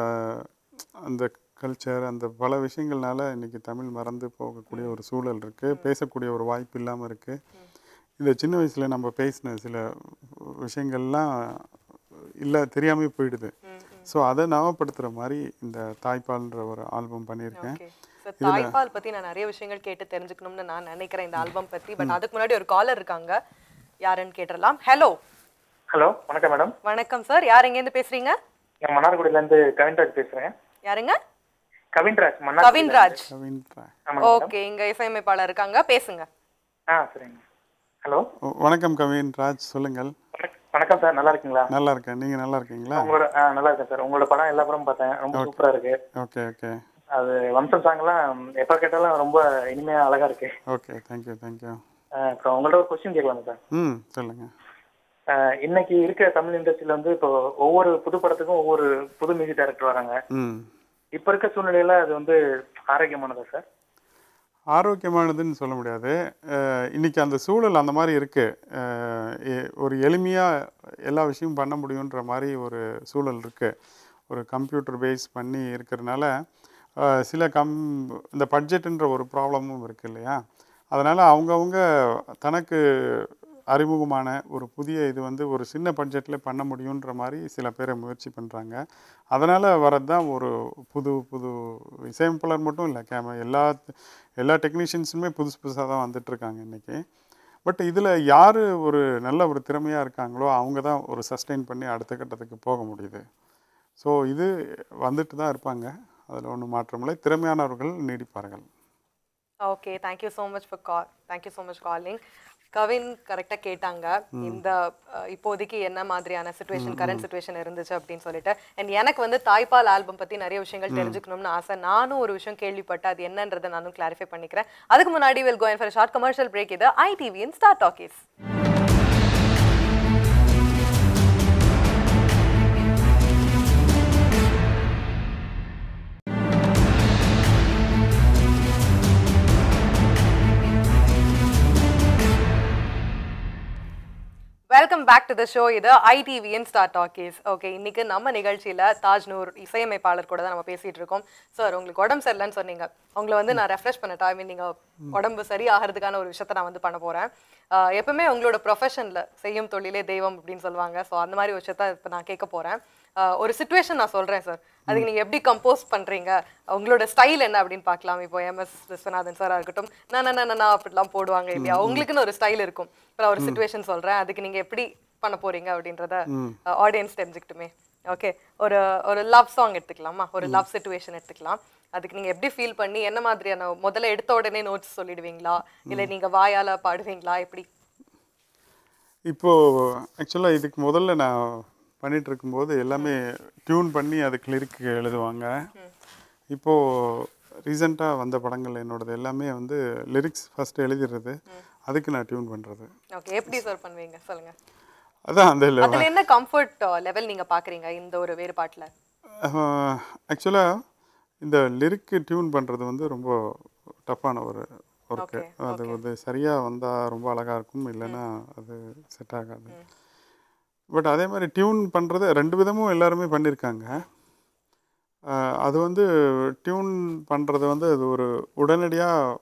S2: அந்த கல்ச்சர் அந்த பல விஷயங்கள்னால இன்னைக்கு தமிழ் மறந்து போகக்கூடிய ஒரு சூழல் இருக்குது பேசக்கூடிய ஒரு வாய்ப்பு இல்லாமல் இருக்குது இந்த சின்ன வயசில் நம்ம பேசின சில விஷயங்கள்லாம் இல்லை தெரியாமே போயிடுது. ஸோ அதை ஞாபகப்படுத்துகிற மாதிரி இந்த தாய்ப்பால்ன்ற ஒரு ஆல்பம் பண்ணியிருக்கேன்.
S1: தாய்ப்பால் பத்தி நான் நிறைய விஷயங்கள் கேட்டு தெரிஞ்சுக்கணும்னு நான் நினைக்கிறேன் இந்த ஆல்பம் பத்தி. பட் அதுக்கு முன்னாடி ஒரு காலர் இருக்காங்க. யாருன்னு கேட்டுடலாம். ஹலோ
S9: ஹலோ வணக்கம் மேடம்
S1: வணக்கம் சார் யார் எங்கேருந்து பேசுறீங்க?
S9: நான் மன்னார்குடியிலேருந்து கவின்ராஜ் பேசுகிறேன்
S1: யாருங்க?
S9: கவின்ராஜ் மன்னார்
S1: கவின்ராஜ். ஓகே. இங்க இசையமைப்பாளர் இருக்காங்க. பேசுங்க.
S9: ஆ சரிங்க. ஹலோ.
S2: வணக்கம் கவின் ராஜ் சொல்லுங்கள்.
S9: வணக்கம் சார் நல்லா இருக்கீங்களா?
S2: நல்லா இருக்கேன். நீங்கள் நல்லா இருக்கீங்களா?
S9: உங்களோட நல்லா இருக்கேன் சார். உங்களோட படம் எல்லா படமும் பார்த்தேன். ரொம்ப சூப்பரா இருக்கு.
S2: Okay okay.
S9: அது வம்சம் சாங்லாம் எப்போ கேட்டாலும் ரொம்ப இனிமையா அழகா இருக்கு.
S2: ஓகே தேங்க்யூ தேங்க்யூ
S9: ஆ, அப்புறம் உங்கள்ட்ட ஒரு கொஸ்டின் கேட்கலாங்க சார்?
S2: ம் சொல்லுங்கள்
S9: ஆ, இன்னைக்கு இருக்கிற தமிழ் இண்டஸ்ட்ரியில வந்து இப்போ ஒவ்வொரு புது படத்துக்கும் ஒவ்வொரு புது மியூசிக் டைரக்டர் வராங்க. இப்போ இருக்க சூழ்நிலையில அது வந்து ஆரோக்கியமானதா சார்?
S2: ஆரோக்கியமானதுன்னு சொல்ல முடியாது. இன்றைக்கி அந்த சூழல் அந்த மாதிரி இருக்குது ஒரு எளிமையாக எல்லா விஷயமும் பண்ண முடியுன்ற மாதிரி ஒரு சூழல் இருக்குது ஒரு கம்ப்யூட்டர் பேஸ் பண்ணி இருக்கிறதுனால சில கம் இந்த பட்ஜெட்டுன்ற ஒரு ப்ராப்ளமும் இருக்குது இல்லையா? அதனால் அவங்கவுங்க தனக்கு அறிமுகமான ஒரு புதிய இது வந்து ஒரு சின்ன பட்ஜெட்டில் பண்ண முடியுன்ற மாதிரி சில பேரை முயற்சி பண்ணுறாங்க அதனால் வரது தான் ஒரு புது புது இசையமைப்பாளர் மட்டும் இல்லை கேமரா எல்லா எல்லா டெக்னீஷியன்ஸுமே புதுசு புதுசாக தான் வந்துட்டுருக்காங்க இன்றைக்கி பட் இதில் யார் ஒரு நல்ல ஒரு திறமையாக இருக்காங்களோ அவங்க தான் ஒரு சஸ்டெயின் பண்ணி அடுத்த கட்டத்துக்கு போக முடியுது. ஸோ இது வந்துட்டு தான் இருப்பாங்க. அதில் ஒன்றும் மாற்றமில்லை திறமையானவர்கள் நீடிப்பார்கள்.
S1: Okay thank you so much for call thank you so much calling Kavin கரெக்டாக கேட்டாங்க. இந்த இப்போதைக்கு என்ன மாதிரியான சுச்சுவேஷன் கரண்ட் சுச்சுவேஷன் இருந்துச்சு அப்படின்னு சொல்லிட்டு. அண்ட் எனக்கு வந்து தாய்ப்பால் ஆல்பம் பற்றி நிறைய விஷயங்கள் தெரிஞ்சுக்கணும்னு ஆசை. நானும் ஒரு விஷயம் கேள்விப்பட்டேன் அது என்னன்றதை நானும் கிளாரிஃபை பண்ணிக்கிறேன். அதுக்கு முன்னாடி will going for short commercial break இது ஐடிவியின் star talkies welcome back to the show இது ஐடிவிஎன் ஸ்டார் டாக்கீஸ் ஓகே இன்னைக்கு நம்ம நிகழ்ச்சியில தாஜ் நூர் இசையமைப்பாளர் கூட தான் நம்ம பேசிட்டு இருக்கோம். சார் உங்களுக்கு உடம்பு சரியில்லைன்னு சொன்னீங்க. உங்களை வந்து நான் ரெஃப்ரெஷ் பண்ணட்டா ஐ மீன் நீங்க உடம்பு சரி ஆகிறதுக்கான ஒரு விஷயத்த நான் வந்து பண்ண போறேன். எப்பவுமே உங்களோட ப்ரொஃபஷன்ல செய்யும் தொழிலே தெய்வம் அப்படின்னு சொல்லுவாங்க. ஸோ அந்த மாதிரி விஷயத்த இப்போ நான் கேட்க போறேன். ஒரு சுச்சுவேஷன் நான் சொல்றேன் சார் அதுக்கு நீங்க எப்படி கம்போஸ் பண்றீங்க? உங்களோட ஸ்டைல் என்ன அப்படின்னு பார்க்கலாம். இப்போ எம்எஸ் விஸ்வநாதன் சாரா இருக்கட்டும். நான் நான் அப்படிலாம் போடுவாங்க இல்லையா? உங்களுக்குன்னு ஒரு ஸ்டைல் இருக்கும். இப்போ ஒரு சுச்சுவேஷன் சொல்றேன். அதுக்கு நீங்க எப்படி பண்ண போறீங்க அப்படின்றத ஆடியன்ஸ் தெரிஞ்சுக்கிட்டுமே. ஓகே ஒரு ஒரு லவ் சாங் எடுத்துக்கலாமா? ஒரு லவ் சுச்சுவேஷன் எடுத்துக்கலாம். அதுக்கு நீங்க எப்படி ஃபீல் பண்ணி என்ன மாதிரியான முதல்ல எடுத்த உடனே நோட்ஸ் சொல்லிடுவீங்களா? இல்ல நீங்க வாயால பாடுவீங்களா? எப்படி?
S2: இப்போ ஆக்சுவலாக இதுக்கு முதல்ல நான் பண்ணிட்டு இருக்கும்போது எல்லாமே டியூன் பண்ணி அதுக்கு லிரிக் எழுதுவாங்க. இப்போ ரீசெண்டாக வந்த படங்கள் என்னோடது எல்லாமே வந்து லிரிக்ஸ் ஃபர்ஸ்ட் எழுதிடுறது. அதுக்கு நான் டியூன் பண்ணுறது
S1: ஓகே எப்படி சார் பண்ணுவீங்க? சொல்லுங்க.
S2: அதான் அந்த
S1: அதுல என்ன கம்ஃபர்ட் லெவல் நீங்க பாக்குறீங்க இந்த ஒரு வேறுபாட்டுல?
S2: ஆக்சுவலாக இந்த லிரிக்கு டியூன் பண்ணுறது வந்து ரொம்ப டஃப்பான ஒரு ஒர்க்கு அது வந்து சரியாக வந்தால் ரொம்ப அழகாக இருக்கும். இல்லைன்னா அது செட் ஆகாது. பட் அதே மாதிரி டியூன் பண்ணுறது ரெண்டு விதமும் எல்லாருமே பண்ணியிருக்காங்க அது வந்து டியூன் பண்ணுறது வந்து அது ஒரு உடனடியாக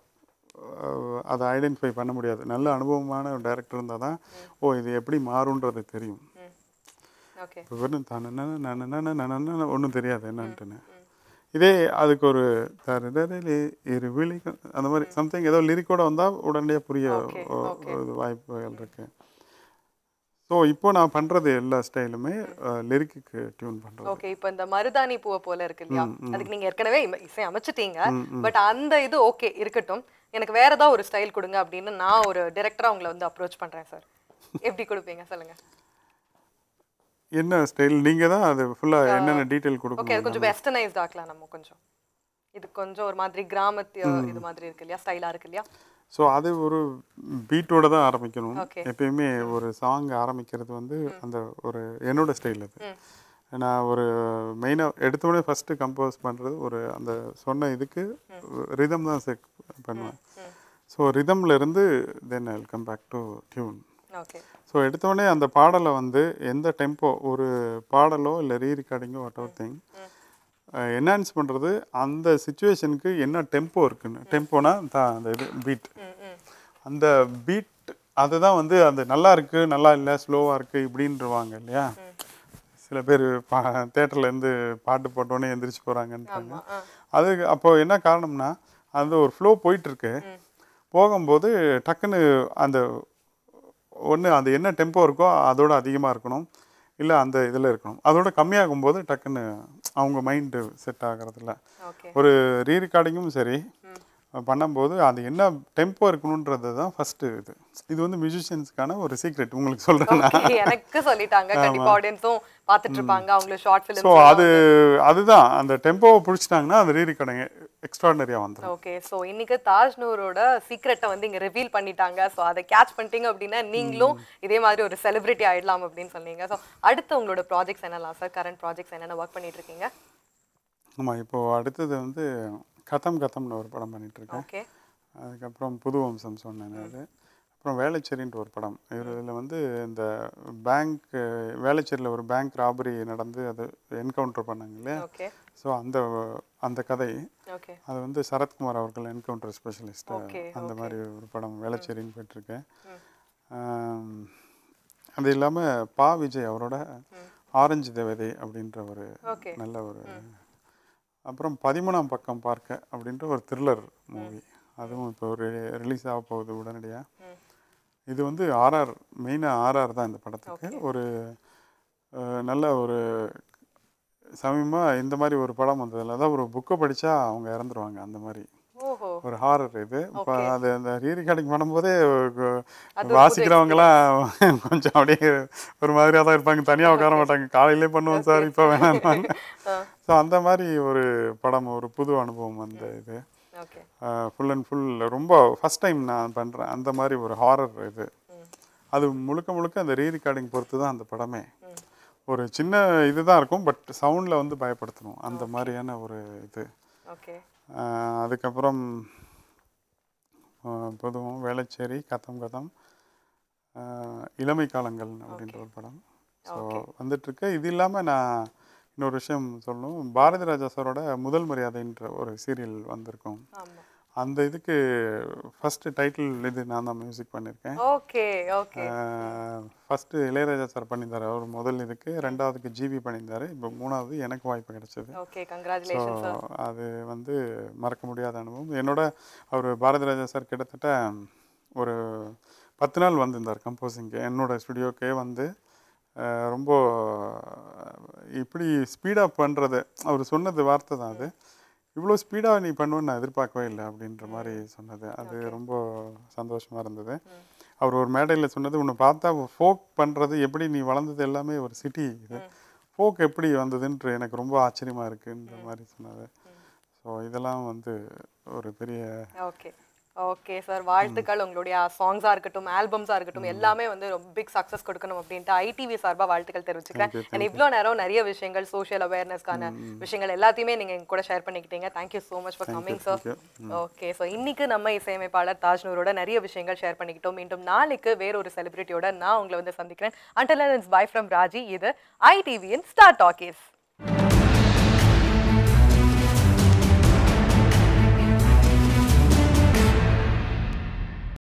S2: அதை ஐடென்டிஃபை பண்ண முடியாது. நல்ல அனுபவமான டைரக்டர் இருந்தால் தான் ஓ இது எப்படி மாறுன்றது தெரியும். இப்போ வெறும் தானே ஒன்றும் தெரியாது என்னன்ட்டுன்னு. இதே அதுக்கு ஒரு இரு விழி அந்த மாதிரி சம்திங் ஏதோ லிரிக்கோட வந்தால் உடனடியாக புரிய வாய்ப்புகள் இருக்கு. ஸோ இப்போ நான் பண்ணுறது எல்லா ஸ்டைலுமே லிரிக்கு டியூன் பண்ணுறது
S1: ஓகே இப்போ இந்த மருதாணி பூவை போல இருக்கு இல்லையா? அதுக்கு நீங்க ஏற்கனவே இசை அமைச்சிட்டீங்க. பட் அந்த இது ஓகே இருக்கட்டும். எனக்கு வேற ஏதாவது ஒரு ஸ்டைல் கொடுங்க அப்படின்னு நான் ஒரு டைரக்டரா உங்களை வந்து அப்ரோச் பண்றேன் சார் எப்படி கொடுப்பீங்க? சொல்லுங்க.
S2: என்ன ஸ்டைல்? நீங்கள் தான் அது ஃபுல்லாக என்னென்ன டீட்டெயில்
S1: ஓகே
S2: கொடுக்கணும்
S1: கொஞ்சம் வெஸ்டர்னைஸ்ட் ஆக்கலாம் நம்ம கொஞ்சம். இது கொஞ்சம் ஒரு மாதிரி கிராமத்து இது மாதிரி இருக்கு இல்லையா? ஸ்டைலா இருக்கு இல்லையா?
S2: ஸோ அது ஒரு பீட்டோட தான் ஆரம்பிக்கணும். எப்பயுமே ஒரு சாங் ஆரம்பிக்கிறது வந்து அந்த ஒரு என்னோட ஸ்டைல் அது. நான் ஒரு மெயினாக எடுத்தோடனே ஃபஸ்ட்டு கம்போஸ் பண்ணுறது ஒரு அந்த சொன்ன இதுக்கு ரிதம் தான் செக் பண்ணுவேன். ஸோ ரிதம்ல இருந்து then I come back to tune so எடுத்தோடனே அந்த பாடலை வந்து எந்த டெம்போ ஒரு பாடலோ இல்லை ரீ ரெக்கார்டிங்கோ வாட் எவர் திங் என்ஹான்ஸ் பண்ணுறது அந்த சுச்சுவேஷனுக்கு என்ன டெம்போ இருக்குன்னு. டெம்போனா தான் அந்த இது பீட் அந்த பீட் அதுதான் வந்து அந்த நல்லா இருக்கு நல்லா இல்லை ஸ்லோவாக இருக்கு இப்படின்றவாங்க இல்லையா? சில பேர் பா தேட்டர்ல இருந்து பாட்டு போட்டோன்னே எந்திரிச்சு போகிறாங்கன்றாங்க அது அப்போ என்ன காரணம்னா அந்த ஒரு ஃப்ளோ போயிட்டு இருக்கு போகும்போது டக்குன்னு அந்த ஒன்று அது என்ன டெம்போ இருக்கோ அதோட அதிகமாக இருக்கணும். இல்லை அந்த இதில் இருக்கணும். அதோட கம்மியாகும் போது டக்குன்னு அவங்க மைண்டு செட் ஆகிறதில்ல. ஒரு ரீ ரெக்கார்டிங்கும் சரி. பண்ணும்போது அது என்ன டெம்போ இருக்கணுன்றது தான் ஃபஸ்ட்டு இது. இது வந்து மியூசிஷியன்ஸ்க்கான ஒரு சீக்ரெட் உங்களுக்கு
S1: Okay, எனக்கு சொல்லிட்டாங்க. கண்டிப்பா ஆடியன்ஸும் பார்த்துட்டு இருப்பாங்க அவங்களுக்கு ஷார்ட்
S2: ஸோ
S1: ஃபிலிம்
S2: அது அதுதான். அந்த டெம்போவை பிடிச்சிட்டாங்கன்னா அது ரீ ரெக்கார்டிங் எக்ஸ்ட்ராடனரியாக வந்துடும்
S1: ஓகே சோ இன்னைக்கு தாஜ் நூரோட சீக்ரெட்டை வந்து இங்க ரிவீல் பண்ணிட்டாங்க. சோ அதை கேட்ச் பண்ணிட்டீங்க அப்படின்னா நீங்களும் இதே மாதிரி ஒரு செலிபிரிட்டி ஆயிடலாம் அப்படின்னு சொன்னீங்க. சோ அடுத்து உங்களோட ப்ராஜெக்ட்ஸ் என்னலாம் சார் கரண்ட் ப்ராஜெக்ட்ஸ் என்னென்ன ஒர்க் பண்ணிட்டு இருக்கீங்க?
S2: ஆமாம் இப்போது அடுத்தது வந்து கதம் கதம்னு ஒரு படம்
S1: ஓகே.
S2: அதுக்கப்புறம் புது வம்சம் சொன்னேன் அது. அப்புறம் வேளச்சேரின்ட்டு ஒரு படம். இதில் வந்து இந்த பேங்க் வேளச்சேரியில் ஒரு பேங்க் ராபரி நடந்து அது என்கவுண்டர் பண்ணாங்க இல்லையா? ஸோ அந்த அந்த கதை. அது வந்து சரத்குமார் அவர்கள் என்கவுண்டர் ஸ்பெஷலிஸ்ட்.
S1: Okay,
S2: அந்த மாதிரி ஒரு படம் வேளச்சேரின்னு போயிட்டுருக்கேன். அது இல்லாமல் பா விஜய் அவரோட ஆரஞ்சு தேவதை அப்படின்ற ஒரு. நல்ல ஒரு அப்புறம் பதிமூணாம் பக்கம் பார்க்க அப்படின்ற ஒரு த்ரில்லர் மூவி அதுவும் இப்போ ஒரு ரிலீஸ் ஆக போகுது உடனடியாக இது வந்து ஆர்ஆர் மெயினாக ஆர்ஆர் தான் இந்த படத்துக்கு. ஒரு நல்ல ஒரு சமயமாக இந்த மாதிரி ஒரு படம் வந்ததில்ல அதான் ஒரு புக்கை படித்தா அவங்க இறந்துருவாங்க அந்த மாதிரி. ஒரு ஹாரர் இது. இப்போ. அது அந்த ரீ ரெக்கார்டிங் பண்ணும்போதே வாசிக்கிறவங்கலாம் கொஞ்சம் அப்படியே ஒரு மாதிரியாக தான் இருப்பாங்க தனியாக உட்கார மாட்டாங்க. காலையிலே பண்ணுவோம் சார் இப்போ வேணாம். ஸோ அந்த மாதிரி ஒரு படம் ஒரு புது அனுபவம் அந்த இது. ஃபுல் அண்ட் ஃபுல் ரொம்ப ஃபஸ்ட் டைம் நான் பண்ணுறேன் அந்த மாதிரி ஒரு ஹாரர் இது. அது முழுக்க முழுக்க அந்த ரீ ரெக்கார்டிங் பொறுத்து தான் அந்த படமே. ஒரு சின்ன இதுதான் இருக்கும் பட் சவுண்டில் வந்து பயப்படுத்தணும். அந்த மாதிரியான ஒரு இது. அதுக்கப்புறம் பொதுவும் வேளச்சேரி கதம் கதம் இளமை காலங்கள் அப்படின்ற ஒரு படம். ஸோ வந்துட்டுருக்கு. இது இல்லாமல் நான் இன்னொரு விஷயம் சொல்லணும். பாரதி ராஜா சாரோட முதல் மரியாதைன்ற ஒரு சீரியல் வந்திருக்கும். அந்த இதுக்கு ஃபஸ்ட்டு டைட்டில் இது நான் தான் மியூசிக் பண்ணியிருக்கேன்
S1: okay okay
S2: first Ilaiyaraaja sir பண்ணியிருந்தார். அவர் முதல் இதுக்கு. ரெண்டாவதுக்கு ஜிவி பண்ணியிருந்தாரு. இப்போ மூணாவது எனக்கு வாய்ப்பு கிடைச்சது.
S1: ஓகே
S2: ஸோ
S1: கங்க்ராச்சுலேஷன்
S2: அது வந்து மறக்க முடியாத அனுபவம். என்னோட அவர் பாரதி ராஜா சார் கிட்டத்தட்ட ஒரு பத்து நாள் வந்திருந்தார் கம்போசிங்க்கு என்னோட ஸ்டுடியோக்கே வந்து ரொம்ப இப்படி ஸ்பீடாக பண்ணுறது அவர் சொன்னது வார்த்தை தான் அது. இவ்வளோ ஸ்பீடாக நீ பண்ணுவேன்னு நான் எதிர்பார்க்கவே இல்லை அப்படின்ற மாதிரி சொன்னது. அது ரொம்ப சந்தோஷமாக இருந்தது. அவர் ஒரு மேடையில் சொன்னது உன்னை பார்த்தா ஃபோக் பண்ணுறது எப்படி நீ வளர்ந்தது எல்லாமே ஒரு சிட்டி இது. ஃபோக் எப்படி வந்ததுன்ற எனக்கு ரொம்ப ஆச்சரியமாக இருக்குன்ற மாதிரி சொன்னார் ஸோ இதெல்லாம் வந்து ஒரு பெரிய
S1: ஓகே சார் வாழ்த்துக்கள். உங்களுடைய சாங்ஸா இருக்கட்டும் ஆல்பம்ஸா இருக்கட்டும் எல்லாமே வந்து ரொம்ப பிக் சக்சஸ் கொடுக்கணும் அப்படின்ட்டு ஐடிவி சார்பா வாழ்த்துக்கள் தெரிவிச்சுக்கிறேன். And இவ்வளோ நேரம் நிறைய விஷயங்கள் சோஷியல் அவேர்னஸ்க்கான விஷயங்கள் எல்லாத்தையுமே நீங்க எங்க கூட ஷேர் பண்ணிக்கிட்டீங்க. Thank you so much for coming sir. Okay so இன்னைக்கு நம்ம இசையமைப்பாளர் தாஜ்னூரோட நிறைய விஷயங்கள் ஷேர் பண்ணிக்கிட்டோம். மீண்டும் நாளைக்கு வேற ஒரு செலிபிரிட்டியோட நான் உங்களை வந்து சந்திக்கிறேன். அண்டல் பை ஃப்ரம் ராஜி இது ஐடிவியின் ஸ்டார் டாக்கீஸ்